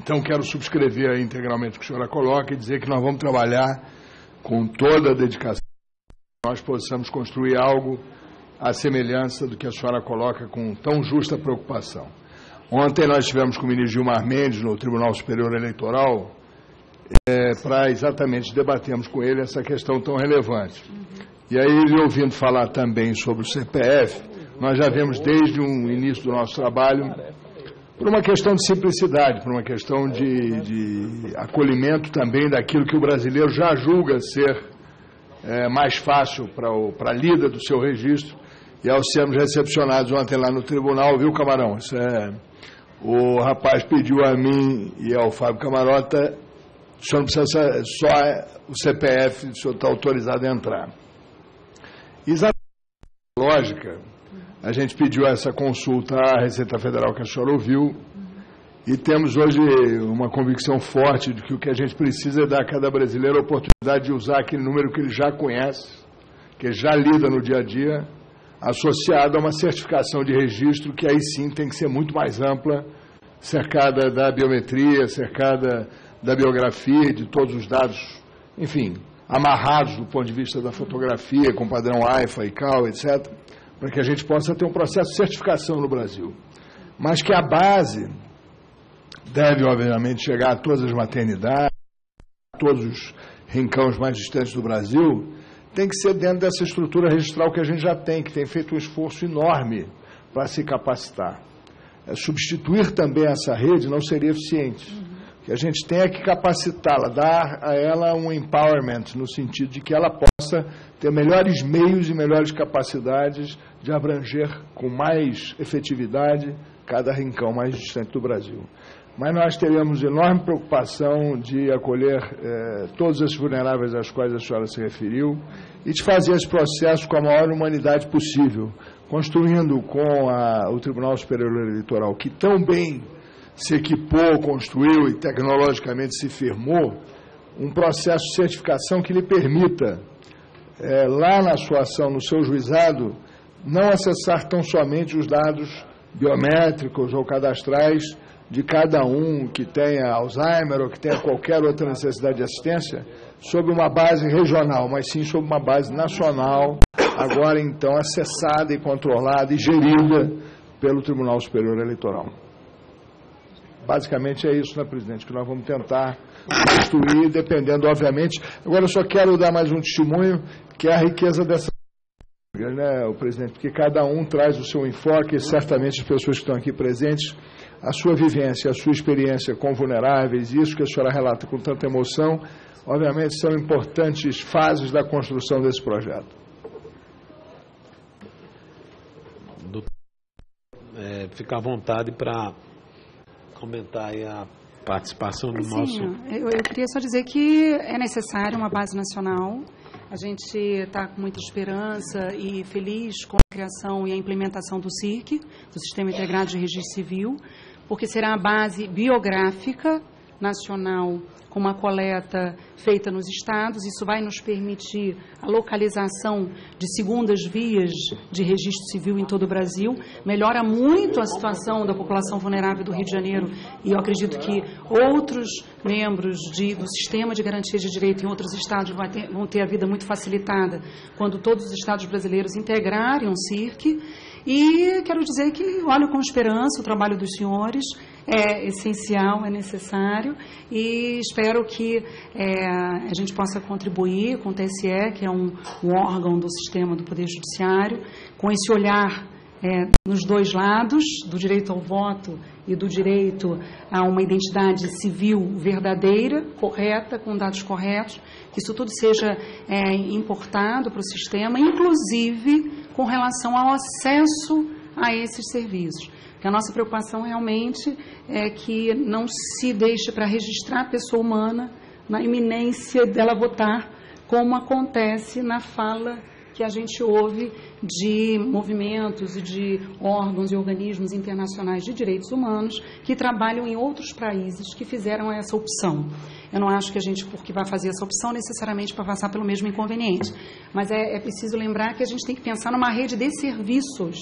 Então, quero subscrever integralmente o que a senhora coloca e dizer que nós vamos trabalhar com toda a dedicação que nós possamos construir algo à semelhança do que a senhora coloca com tão justa preocupação. Ontem nós estivemos com o ministro Gilmar Mendes no Tribunal Superior Eleitoral é, para exatamente debatermos com ele essa questão tão relevante. E aí, ele ouvindo falar também sobre o CPF, nós já vemos desde o início do nosso trabalho, por uma questão de simplicidade, por uma questão de, de acolhimento também daquilo que o brasileiro já julga ser é, mais fácil para a lida do seu registro. E ao sermos recepcionados ontem lá no tribunal, viu, Camarão? Isso é, o rapaz pediu a mim e ao Fábio Camarota, o senhor não precisa só o CPF, o senhor está autorizado a entrar. Exatamente lógica a gente pediu essa consulta à Receita Federal que a senhora ouviu. E temos hoje uma convicção forte de que o que a gente precisa é dar a cada brasileiro a oportunidade de usar aquele número que ele já conhece, que ele já lida no dia a dia, associado a uma certificação de registro que aí sim tem que ser muito mais ampla, cercada da biometria, cercada da biografia, de todos os dados, enfim, amarrados do ponto de vista da fotografia, com padrão AIFA, ICAO, etc para que a gente possa ter um processo de certificação no Brasil. Mas que a base deve, obviamente, chegar a todas as maternidades, a todos os rincões mais distantes do Brasil, tem que ser dentro dessa estrutura registral que a gente já tem, que tem feito um esforço enorme para se capacitar. É, substituir também essa rede não seria eficiente. Que a gente tenha que capacitá-la, dar a ela um empowerment, no sentido de que ela possa ter melhores meios e melhores capacidades de abranger com mais efetividade cada rincão mais distante do Brasil. Mas nós teremos enorme preocupação de acolher eh, todos esses vulneráveis às quais a senhora se referiu e de fazer esse processo com a maior humanidade possível, construindo com a, o Tribunal Superior Eleitoral, que tão bem se equipou, construiu e tecnologicamente se firmou, um processo de certificação que lhe permita, eh, lá na sua ação, no seu juizado, não acessar tão somente os dados biométricos ou cadastrais de cada um que tenha Alzheimer ou que tenha qualquer outra necessidade de assistência, sob uma base regional, mas sim sob uma base nacional, agora então acessada e controlada e gerida pelo Tribunal Superior Eleitoral. Basicamente é isso, né, presidente, que nós vamos tentar construir, dependendo, obviamente. Agora, eu só quero dar mais um testemunho, que é a riqueza dessa né, o presidente, porque cada um traz o seu enfoque, e certamente as pessoas que estão aqui presentes, a sua vivência, a sua experiência com vulneráveis, isso que a senhora relata com tanta emoção, obviamente são importantes fases da construção desse projeto. É, fica à vontade para comentar a participação do Sim, nosso. Eu, eu queria só dizer que é necessária uma base nacional a gente está com muita esperança e feliz com a criação e a implementação do SIRC, do Sistema Integrado de Registro Civil, porque será a base biográfica nacional com uma coleta feita nos estados. Isso vai nos permitir a localização de segundas vias de registro civil em todo o Brasil. Melhora muito a situação da população vulnerável do Rio de Janeiro e eu acredito que outros membros de, do sistema de garantia de direito em outros estados vão ter, vão ter a vida muito facilitada quando todos os estados brasileiros integrarem o CIRC. E quero dizer que olho com esperança o trabalho dos senhores é essencial, é necessário e espero que é, a gente possa contribuir com o TSE, que é um, um, órgão do sistema do Poder Judiciário, com esse olhar é, nos dois lados, do direito ao voto e do direito a uma identidade civil verdadeira, correta, com dados corretos, que isso tudo seja é, importado para o sistema, inclusive com relação ao acesso a esses serviços. Porque a nossa preocupação realmente é que não se deixe para registrar a pessoa humana na iminência dela votar, como acontece na fala que a gente ouve de movimentos e de órgãos e organismos internacionais de direitos humanos que trabalham em outros países que fizeram essa opção. Eu não acho que a gente, porque vai fazer essa opção, necessariamente para passar pelo mesmo inconveniente. Mas é, é preciso lembrar que a gente tem que pensar numa rede de serviços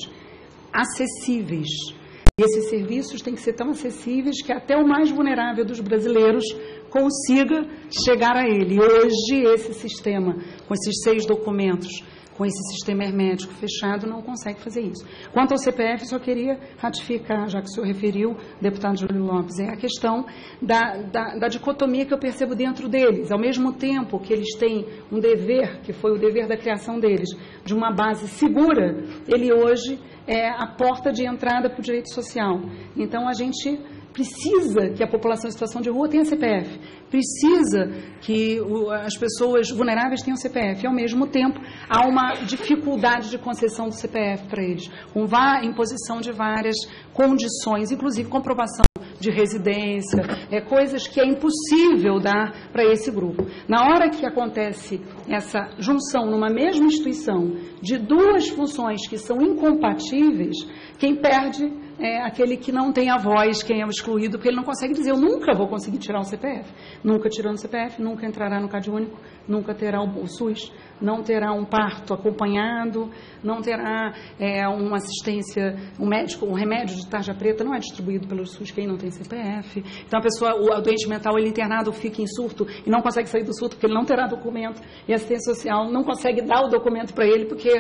acessíveis e esses serviços têm que ser tão acessíveis que até o mais vulnerável dos brasileiros consiga chegar a ele. Hoje, esse sistema, com esses seis documentos, com esse sistema hermético fechado, não consegue fazer isso. Quanto ao CPF, só queria ratificar, já que o senhor referiu, deputado Júlio Lopes, é a questão da, da, da dicotomia que eu percebo dentro deles. Ao mesmo tempo que eles têm um dever, que foi o dever da criação deles, de uma base segura, ele hoje é a porta de entrada para o direito social. Então, a gente precisa que a população em situação de rua tenha CPF, precisa que as pessoas vulneráveis tenham CPF. E, ao mesmo tempo, há uma dificuldade de concessão do CPF para eles, com a imposição de várias condições, inclusive comprovação de residência, é, coisas que é impossível dar para esse grupo. Na hora que acontece essa junção numa mesma instituição de duas funções que são incompatíveis, quem perde é aquele que não tem a voz, quem é o excluído, porque ele não consegue dizer, eu nunca vou conseguir tirar o CPF. Nunca tirando o CPF, nunca entrará no CAD único, nunca terá o SUS, não terá um parto acompanhado, não terá é, uma assistência, um médico, um remédio de tarja preta não é distribuído pelo SUS quem não tem CPF. Então a pessoa, o doente mental, ele internado fica em surto e não consegue sair do surto porque ele não terá documento e a assistência social não consegue dar o documento para ele porque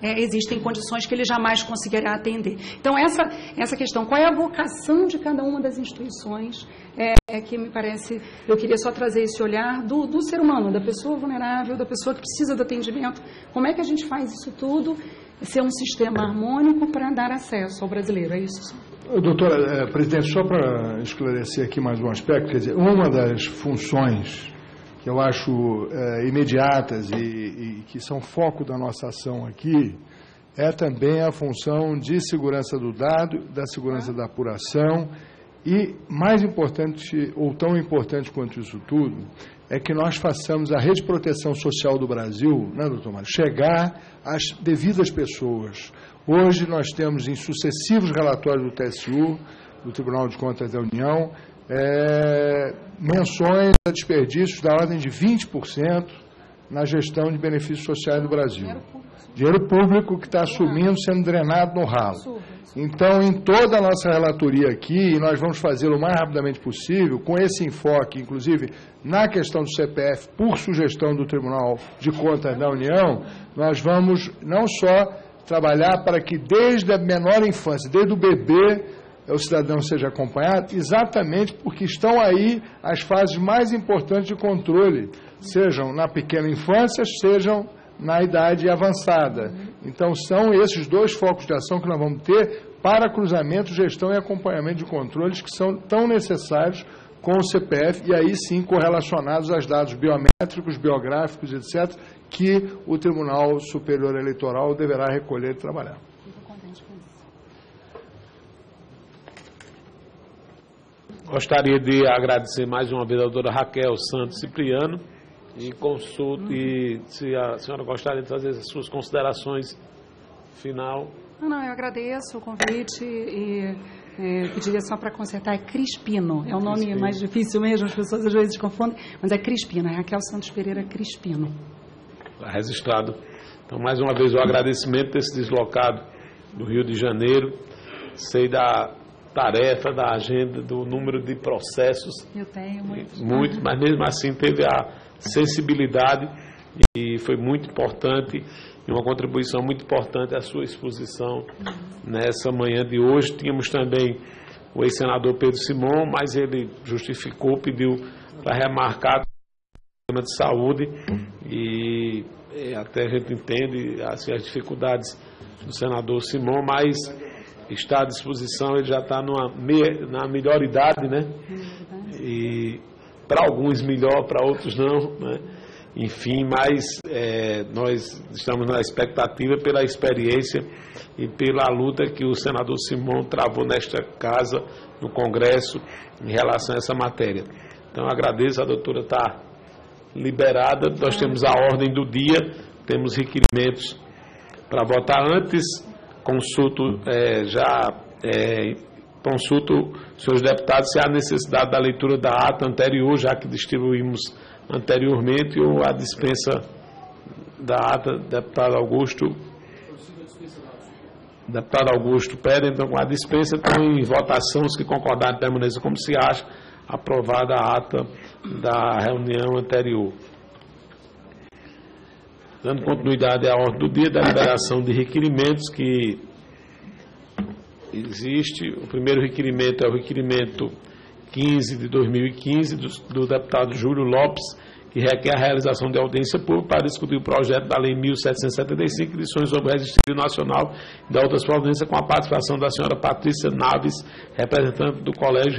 é, existem condições que ele jamais conseguirá atender. Então, essa, essa questão, qual é a vocação de cada uma das instituições, é, é que me parece, eu queria só trazer esse olhar do, do ser humano, da pessoa vulnerável, da pessoa que precisa do atendimento. Como é que a gente faz isso tudo? Ser um sistema harmônico para dar acesso ao brasileiro, é isso? Doutora, é, presidente, só para esclarecer aqui mais um aspecto, quer dizer, uma das funções que eu acho é, imediatas e, e, que são foco da nossa ação aqui, é também a função de segurança do dado, da segurança da apuração e, mais importante, ou tão importante quanto isso tudo, é que nós façamos a rede de proteção social do Brasil, né, doutor Mário, chegar às devidas pessoas. Hoje nós temos em sucessivos relatórios do TSU, do Tribunal de Contas da União, é, menções a desperdícios da ordem de 20% na gestão de benefícios sociais do Brasil. Dinheiro público que está sumindo, sendo drenado no ralo. Então, em toda a nossa relatoria aqui, e nós vamos fazer o mais rapidamente possível, com esse enfoque, inclusive na questão do CPF, por sugestão do Tribunal de Contas da União, nós vamos não só trabalhar para que desde a menor infância, desde o bebê, o cidadão seja acompanhado, exatamente porque estão aí as fases mais importantes de controle, sejam na pequena infância, sejam na idade avançada. Então, são esses dois focos de ação que nós vamos ter para cruzamento, gestão e acompanhamento de controles que são tão necessários com o CPF e aí sim correlacionados aos dados biométricos, biográficos, etc., que o Tribunal Superior Eleitoral deverá recolher e trabalhar. Gostaria de agradecer mais uma vez a doutora Raquel Santos Cipriano e consulto e se a senhora gostaria de fazer as suas considerações final. Não, não, eu agradeço o convite e É, pediria só para consertar, é Crispino. É o nome Crispino. mais difícil mesmo, as pessoas às vezes confundem, mas é Crispino, é Raquel Santos Pereira Crispino. Está registrado. Então, mais uma vez, o agradecimento desse deslocado do Rio de Janeiro. Sei da tarefa, da agenda, do número de processos. Eu tenho muito. Muito, mas mesmo assim teve a sensibilidade e foi muito importante e uma contribuição muito importante à sua exposição nessa manhã de hoje. Tínhamos também o ex-senador Pedro Simão, mas ele justificou, pediu para remarcar o problema de saúde e, e até a gente entende assim, as dificuldades do senador Simão, mas está à disposição, ele já está numa na melhor idade, né? E para alguns melhor, para outros não, né? Enfim, mas é, nós estamos na expectativa pela experiência e pela luta que o senador Simão travou nesta casa, no Congresso, em relação a essa matéria. Então, agradeço, a doutora está liberada, nós temos a ordem do dia, temos requerimentos para votar antes, consulto é, já é, consulto, senhores deputados, se há necessidade da leitura da ata anterior, já que distribuímos anteriormente, ou a dispensa da ata, deputado Augusto. Deputado Augusto pede, então, com a dispensa, estão em votação, os que concordarem permaneçam como se acha, aprovada a ata da reunião anterior. Dando continuidade à ordem do dia da liberação de requerimentos que existe. O primeiro requerimento é o requerimento 15 de 2015 do, do deputado Júlio Lopes, que requer a realização de audiência pública para discutir o projeto da Lei 1775, edições sobre Registro Nacional e da outras providências, com a participação da senhora Patrícia Naves, representante do Colégio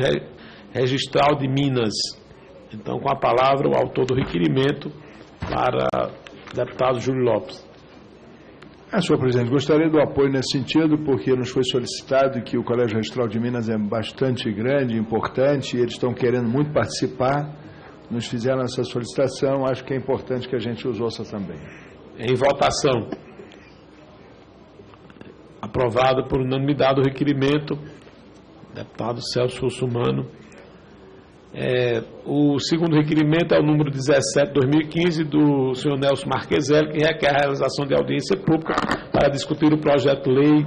Registral de Minas. Então, com a palavra, o autor do requerimento para o deputado Júlio Lopes. É, senhor presidente, gostaria do apoio nesse sentido, porque nos foi solicitado que o Colégio Registral de Minas é bastante grande, importante, e eles estão querendo muito participar. Nos fizeram essa solicitação, acho que é importante que a gente os ouça também. Em votação. Aprovado por unanimidade o requerimento. Deputado Celso Russumano. É, o segundo requerimento é o número 17 2015 do senhor Nelson Marqueselli, que requer a realização de audiência pública para discutir o projeto-lei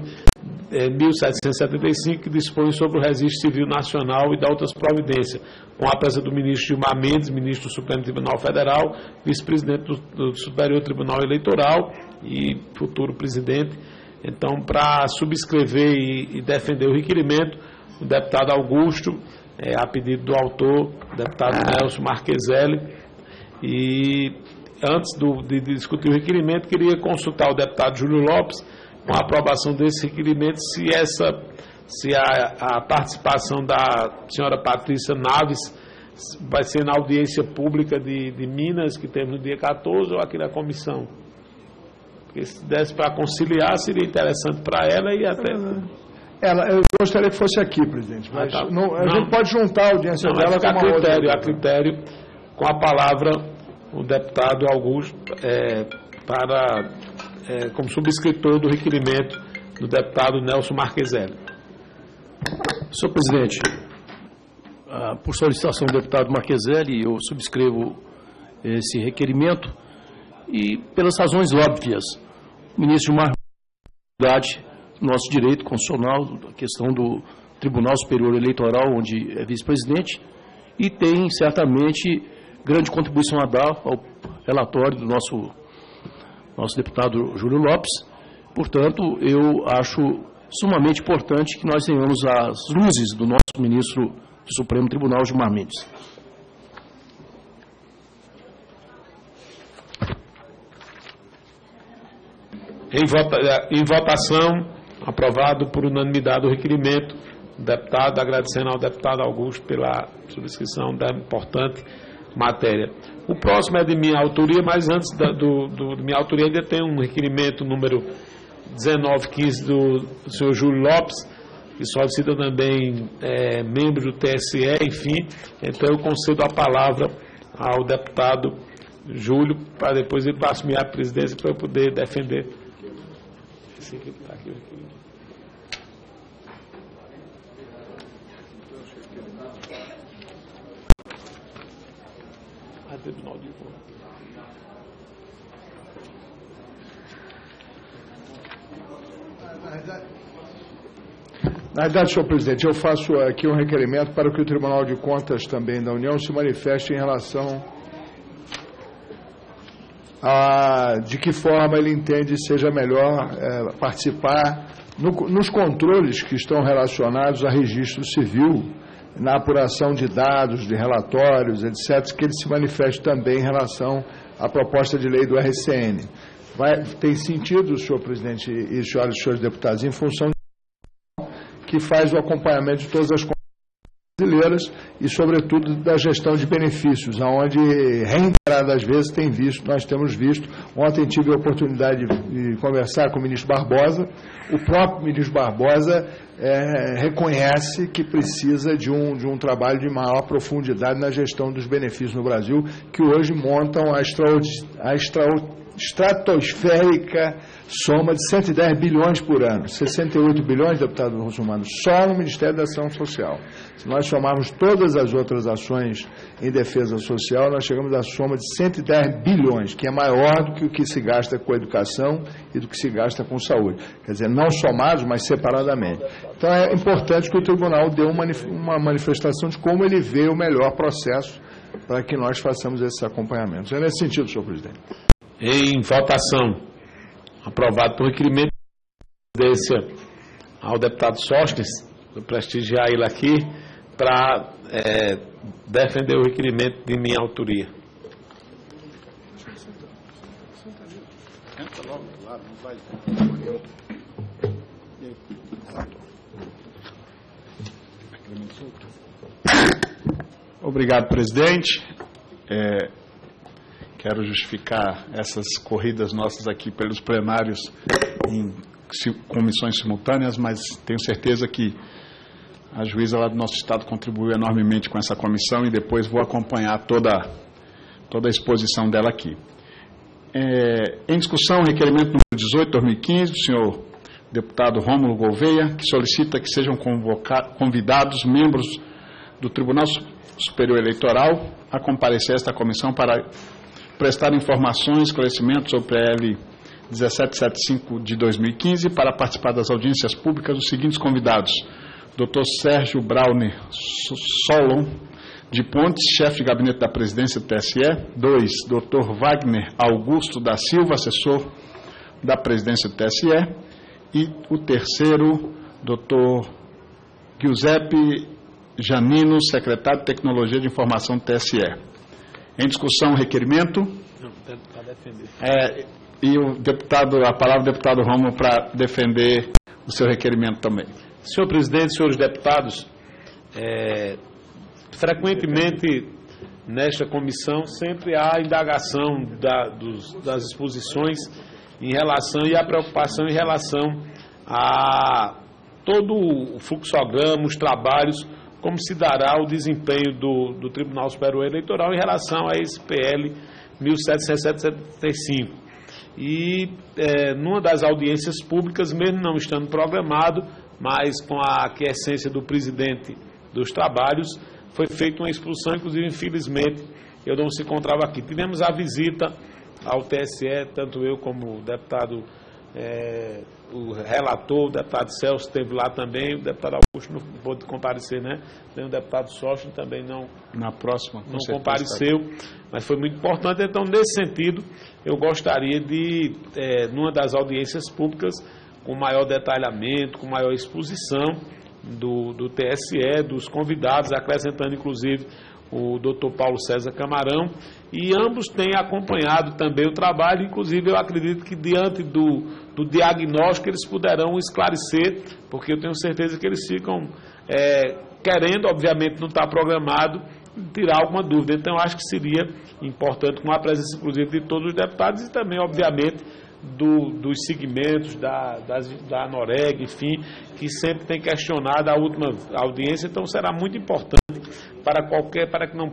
é, 1775, que dispõe sobre o registro civil nacional e da outras providências, com a presença do ministro Gilmar Mendes, ministro do Supremo Tribunal Federal, vice-presidente do, do Superior Tribunal Eleitoral e futuro presidente. Então, para subscrever e, e defender o requerimento, o deputado Augusto é, a pedido do autor, deputado Nelson Marqueselli. E antes do, de, discutir o requerimento, queria consultar o deputado Júlio Lopes com a aprovação desse requerimento, se essa, se a, a participação da senhora Patrícia Naves vai ser na audiência pública de, de Minas, que temos no dia 14, ou aqui na comissão. Porque se desse para conciliar, seria interessante para ela e até. Ela, eu gostaria que fosse aqui, presidente, ah, mas ah, tá. não, a não, gente pode juntar a audiência não, dela com a critério, outra. A critério, com a palavra, o deputado Augusto, é, para, é, como subscritor do requerimento do deputado Nelson Marqueselli. Senhor presidente, ah, por solicitação do deputado Marqueselli, eu subscrevo esse requerimento e pelas razões óbvias. O ministro Gilmar nosso direito constitucional, a questão do Tribunal Superior Eleitoral, onde é vice-presidente, e tem certamente grande contribuição a dar ao relatório do nosso, nosso deputado Júlio Lopes. Portanto, eu acho sumamente importante que nós tenhamos as luzes do nosso ministro do Supremo Tribunal, Gilmar Mendes. Em, vota, em votação, aprovado por unanimidade o requerimento. Deputado, agradecendo ao deputado Augusto pela subscrição da importante matéria. O próximo é de minha autoria, mas antes da, do, do, de minha autoria ainda tem um requerimento número 1915 do, senhor Júlio Lopes, que solicita também é, membro do TSE, enfim. Então eu concedo a palavra ao deputado Júlio, para depois ele assumir a presidência para eu poder defender. Esse aqui, tá aqui, aqui. Tribunal de Contas. Na verdade, senhor presidente, eu faço aqui um requerimento para que o Tribunal de Contas também da União se manifeste em relação a de que forma ele entende seja melhor é, participar no, nos controles que estão relacionados a registro civil, na apuração de dados, de relatórios, etc., que ele se manifeste também em relação à proposta de lei do RCN. Vai, tem sentido, senhor presidente e senhoras e senhores deputados, em função que faz o acompanhamento de todas as brasileiras e, sobretudo, da gestão de benefícios, aonde reiteradas vezes tem visto, nós temos visto. Ontem tive a oportunidade de conversar com o ministro Barbosa. O próprio ministro Barbosa é, reconhece que precisa de um, de um trabalho de maior profundidade na gestão dos benefícios no Brasil, que hoje montam a, extra, a extra, estratosférica soma de 110 bilhões por ano, 68 bilhões, deputado Russumano, só no Ministério da Ação Social. Se nós somarmos todas as outras ações em defesa social, nós chegamos à soma de 110 bilhões, que é maior do que o que se gasta com educação e do que se gasta com saúde. Quer dizer, não somados, mas separadamente. Então é importante que o tribunal dê uma manifestação de como ele vê o melhor processo para que nós façamos esses acompanhamentos. É nesse sentido, senhor presidente. Em votação aprovado por requerimento de ao deputado Sóstenes, prestigiar ele aqui, para é, defender o requerimento de minha autoria. Obrigado, presidente. É, Quero justificar essas corridas nossas aqui pelos plenários em comissões simultâneas, mas tenho certeza que a juíza lá do nosso estado contribuiu enormemente com essa comissão e depois vou acompanhar toda, toda a exposição dela aqui. É, em discussão, requerimento número 18, 2015, do senhor deputado Rômulo Gouveia, que solicita que sejam convidados membros do Tribunal Superior Eleitoral a comparecer a esta comissão para prestar informações esclarecimentos sobre PL 1775 de 2015 para participar das audiências públicas os seguintes convidados: Dr. Sérgio Brauner Solon, de Pontes, chefe de gabinete da presidência do TSE. 2. Dr. Wagner Augusto da Silva, assessor da presidência do TSE. E o terceiro, Dr. Giuseppe Janino, secretário de Tecnologia de Informação do TSE. Em discussão, requerimento. Não, para defender. É, e o deputado, a palavra do deputado Romulo para defender o seu requerimento também. Senhor presidente, senhores deputados, é, frequentemente nesta comissão sempre há indagação da, dos, das exposições em relação e a preocupação em relação a todo o fluxograma, os trabalhos como se dará o desempenho do, do Tribunal Superior Eleitoral em relação a esse PL 1775. E é, numa das audiências públicas, mesmo não estando programado, mas com a aquiescência do presidente dos trabalhos, foi feita uma expulsão, inclusive, infelizmente, eu não se encontrava aqui. Tivemos a visita ao TSE, tanto eu como o deputado é, o relator, o deputado Celso, esteve lá também, o deputado Augusto não pôde comparecer, né? Nem o deputado Sócio também não, Na próxima, não compareceu, mas foi muito importante. Então, nesse sentido, eu gostaria de, é, numa das audiências públicas, com maior detalhamento, com maior exposição do, do TSE, dos convidados, acrescentando inclusive o doutor Paulo César Camarão, e ambos têm acompanhado também o trabalho, inclusive eu acredito que diante do, do diagnóstico eles poderão esclarecer, porque eu tenho certeza que eles ficam é, querendo, obviamente não está programado, tirar alguma dúvida. Então acho que seria importante com a presença, inclusive, de todos os deputados e também, obviamente, do, dos segmentos da, das, da Noreg, enfim, que sempre tem questionado a última audiência, então será muito importante para qualquer, para que não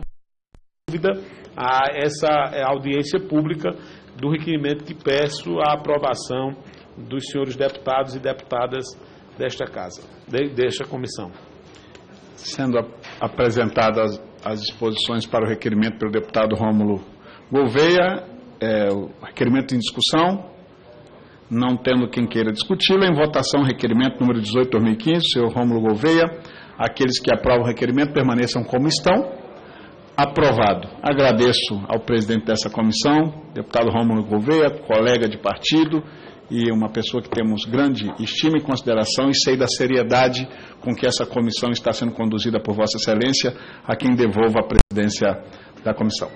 dúvida a essa é, audiência pública do requerimento que peço a aprovação dos senhores deputados e deputadas desta casa, de, desta comissão. Sendo apresentadas as disposições para o requerimento pelo deputado Rômulo Gouveia. É, o requerimento em discussão. Não tendo quem queira discuti-lo, em votação, requerimento número 18, 2015, senhor Rômulo Gouveia. Aqueles que aprovam o requerimento permaneçam como estão. Aprovado. Agradeço ao presidente dessa comissão, deputado Rômulo Gouveia, colega de partido e uma pessoa que temos grande estima e consideração e sei da seriedade com que essa comissão está sendo conduzida por Vossa Excelência, a quem devolvo a presidência da comissão.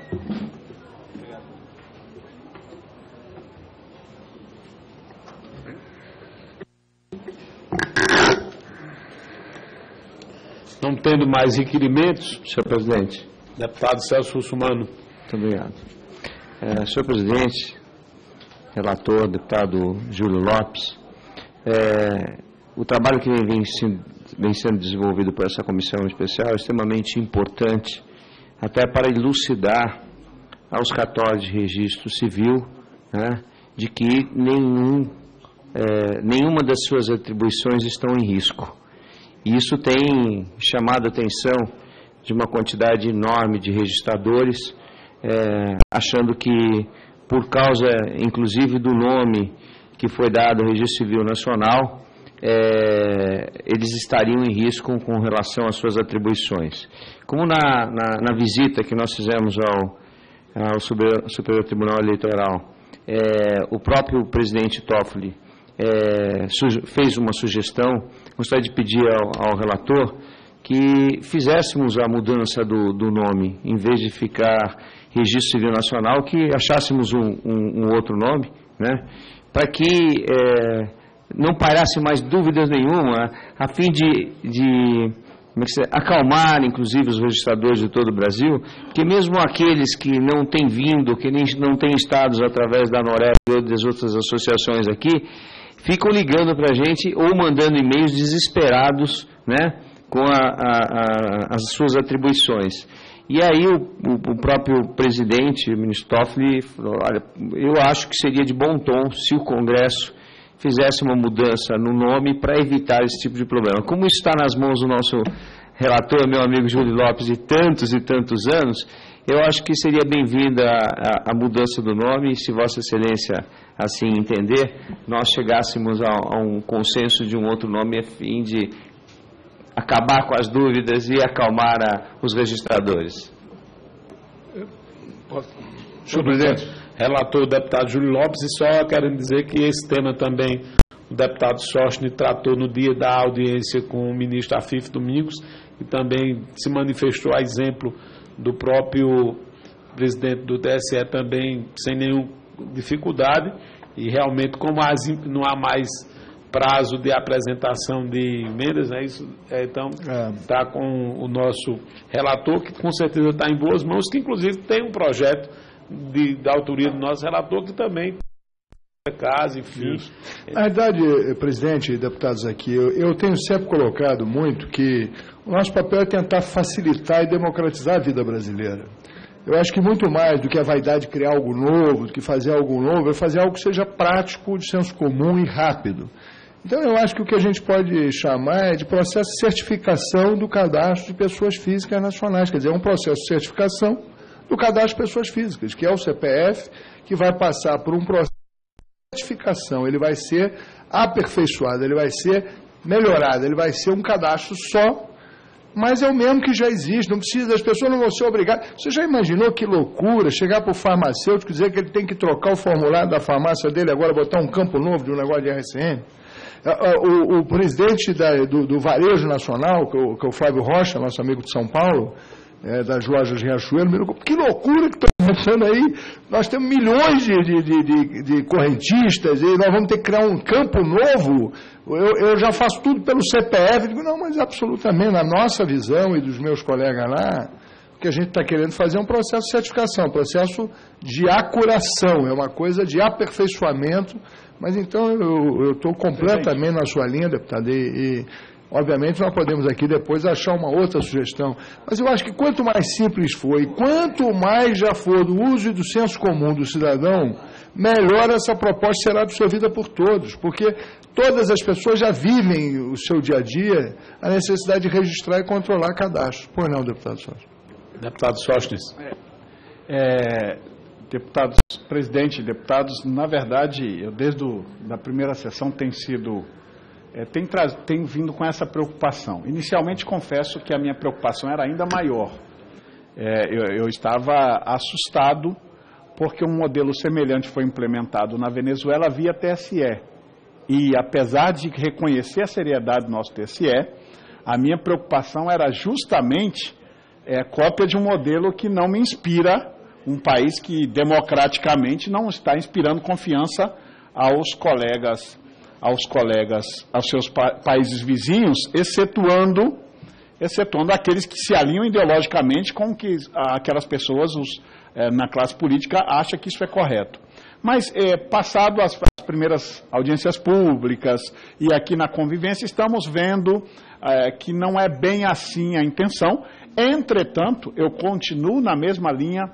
Não tendo mais requerimentos, Senhor presidente, deputado Celso Russumano. muito obrigado. É, senhor presidente, relator, deputado Júlio Lopes, é, o trabalho que vem, vem se- vem sendo desenvolvido por essa comissão especial é extremamente importante, até para elucidar aos cartórios de registro civil né, de que nenhum, é, nenhuma das suas atribuições estão em risco. E isso tem chamado a atenção de uma quantidade enorme de registradores, é, achando que, por causa, inclusive, do nome que foi dado ao Registro Civil Nacional, é, eles estariam em risco com relação às suas atribuições. Como na, na, na visita que nós fizemos ao, ao Superior, Tribunal Eleitoral, é, o próprio presidente Toffoli é, fez uma sugestão, gostaria de pedir ao, ao relator que fizéssemos a mudança do, do nome, em vez de ficar Registro Civil Nacional, que achássemos um, um- um outro nome, né, para que é, não parasse mais dúvidas nenhuma, a fim de, de é que acalmar, inclusive, os registradores de todo o Brasil, porque mesmo aqueles que não têm vindo, que nem, não têm estados através da Norep e das outras associações aqui, ficam ligando para a gente ou mandando e-mails desesperados, né, com a- a- a- as suas atribuições. E aí o, o- próprio presidente, o ministro Toffoli, falou, olha, eu acho que seria de bom tom se o Congresso fizesse uma mudança no nome para evitar esse tipo de problema. Como está nas mãos do nosso relator, meu amigo Júlio Lopes, de tantos e tantos anos, eu acho que seria bem-vinda a, a- mudança do nome se Vossa Excelência assim entender, nós chegássemos a, a um consenso de um outro nome a fim de acabar com as dúvidas e acalmar a- os registradores. Senhor presidente, Relator o deputado Júlio Lopes, e só querendo dizer que esse tema também o deputado Sostne tratou no dia da audiência com o ministro Afif Domingos e também se manifestou a exemplo do próprio presidente do TSE também sem nenhuma dificuldade e realmente como as não há mais prazo de apresentação de emendas, né? Isso, é, então É. está com o nosso relator que com certeza está em boas mãos, que inclusive tem um projeto de, da autoria do nosso relator que também casa, enfim. Na verdade, eh, presidente e deputados aqui, eu, eu tenho sempre colocado muito que o nosso papel é tentar facilitar e democratizar a vida brasileira. Eu acho que muito mais do que a vaidade de criar algo novo, do que fazer algo novo, é fazer algo que seja prático, de senso comum e rápido. Então, eu acho que o que a gente pode chamar é de processo de certificação do cadastro de pessoas físicas nacionais. Quer dizer, é um processo de certificação do cadastro de pessoas físicas, que é o CPF, que vai passar por um processo certificação, ele vai ser aperfeiçoado, ele vai ser melhorado, ele vai ser um cadastro só, mas é o mesmo que já existe, não precisa, as pessoas não vão ser obrigadas. Você já imaginou que loucura chegar para o farmacêutico dizer que ele tem que trocar o formulário da farmácia dele agora, botar um campo novo de um negócio de RCN? Ah, ah, O, o presidente da- do, do Varejo Nacional, que é, o, que é o Flávio Rocha, nosso amigo de São Paulo, é, das lojas Riachuelo, que loucura que está começando aí. Nós temos milhões de, de, de, de- correntistas e nós vamos ter que criar um campo novo. Eu, eu já faço tudo pelo CPF. Digo, não, mas absolutamente, na nossa visão e dos meus colegas lá, o que a gente está querendo fazer é um processo de certificação, um processo de acuração, é uma coisa de aperfeiçoamento. Mas então eu estou completamente na sua linha, deputado, e, e Obviamente, nós podemos aqui depois achar uma outra sugestão. Mas eu acho que quanto mais simples for e quanto mais já for do uso e do senso comum do cidadão, melhor essa proposta será absorvida por todos. Porque todas as pessoas já vivem o seu dia a dia a necessidade de registrar e controlar cadastro. Pois não, deputado Sócio? Deputado Sóstenes. É, deputados, presidente, deputados, na verdade, eu desde a primeira sessão tenho sido, é, tenho, tenho vindo com essa preocupação. Inicialmente, confesso que a minha preocupação era ainda maior. É, eu, eu estava assustado porque um modelo semelhante foi implementado na Venezuela via TSE. E apesar de reconhecer a seriedade do nosso TSE, a minha preocupação era justamente é, cópia de um modelo que não me inspira, um país que democraticamente não está inspirando confiança aos colegas, aos colegas, aos seus pa países vizinhos, excetuando, excetuando aqueles que se alinham ideologicamente com que aquelas pessoas os, é, na classe política acham que isso é correto. Mas, é, passado as, as, primeiras audiências públicas e aqui na convivência, estamos vendo é, que não é bem assim a intenção. Entretanto, eu continuo na mesma linha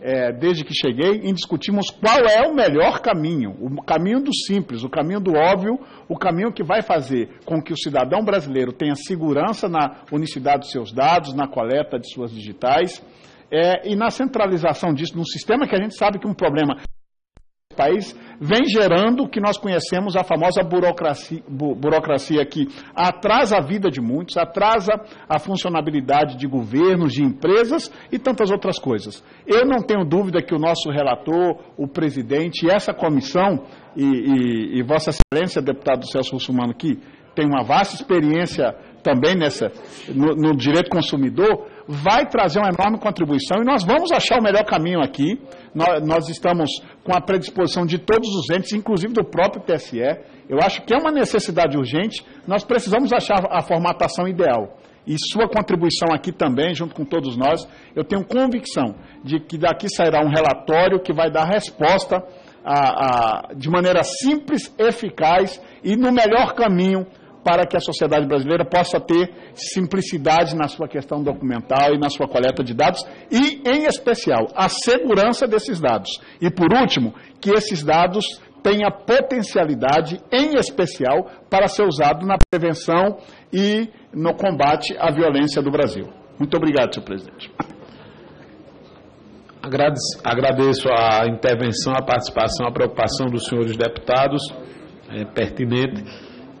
é, desde que cheguei em discutirmos qual é o melhor caminho, o caminho do simples, o caminho do óbvio, o caminho que vai fazer com que o cidadão brasileiro tenha segurança na unicidade dos seus dados, na coleta de suas digitais é, e na centralização disso num sistema que a gente sabe que um problema país vem gerando o que nós conhecemos a famosa burocracia, bu, burocracia que atrasa a vida de muitos, atrasa a funcionabilidade de governos, de empresas e tantas outras coisas. Eu não tenho dúvida que o nosso relator, o presidente essa comissão, e, e, e Vossa Excelência, deputado Celso Russumano, que tem uma vasta experiência também nessa, no, no direito consumidor, vai trazer uma enorme contribuição e nós vamos achar o melhor caminho aqui. Nós, nós, estamos com a predisposição de todos os entes, inclusive do próprio TSE. Eu acho que é uma necessidade urgente, nós precisamos achar a formatação ideal. E sua contribuição aqui também, junto com todos nós, eu tenho convicção de que daqui sairá um relatório que vai dar resposta a, a, de maneira simples, eficaz e no melhor caminho para que a sociedade brasileira possa ter simplicidade na sua questão documental e na sua coleta de dados e, em especial, a segurança desses dados. E, por último, que esses dados tenham potencialidade, em especial, para ser usado na prevenção e no combate à violência do Brasil. Muito obrigado, senhor presidente. Agradeço a intervenção, a participação, a preocupação dos senhores deputados, é pertinente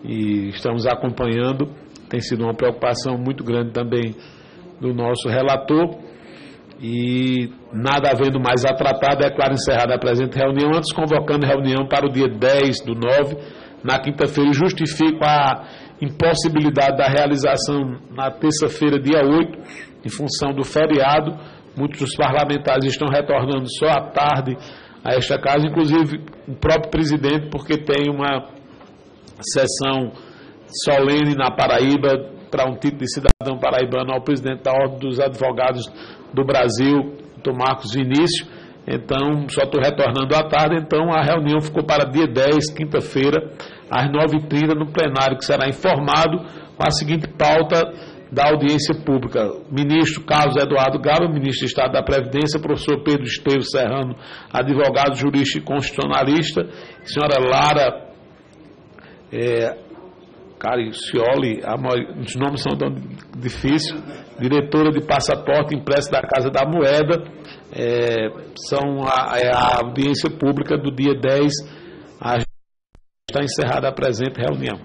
e estamos acompanhando. Tem sido uma preocupação muito grande também do nosso relator. E nada havendo mais a tratar, declaro encerrada a presente reunião, antes convocando reunião para o dia 10 do 9, na quinta-feira, justifico a impossibilidade da realização na terça-feira, dia 8, em função do feriado. Muitos dos parlamentares estão retornando só à tarde a esta casa, inclusive o próprio presidente, porque tem uma sessão solene na Paraíba para um título de cidadão paraibano ao presidente da Ordem dos Advogados do Brasil, Dr. Marcos Vinícius. Então, só estou retornando à tarde, então a reunião ficou para dia 10, quinta-feira, às 9h30, no plenário, que será informado com a seguinte pauta da audiência pública. Ministro Carlos Eduardo Gaba, ministro de Estado da Previdência, professor Pedro Esteves Serrano, advogado, jurista e constitucionalista, senhora Lara é, Caricioli, os nomes são tão difíceis, diretora de passaporte impresso da Casa da Moeda, é, são a, é a, audiência pública do dia 10, a, está encerrada a presente reunião.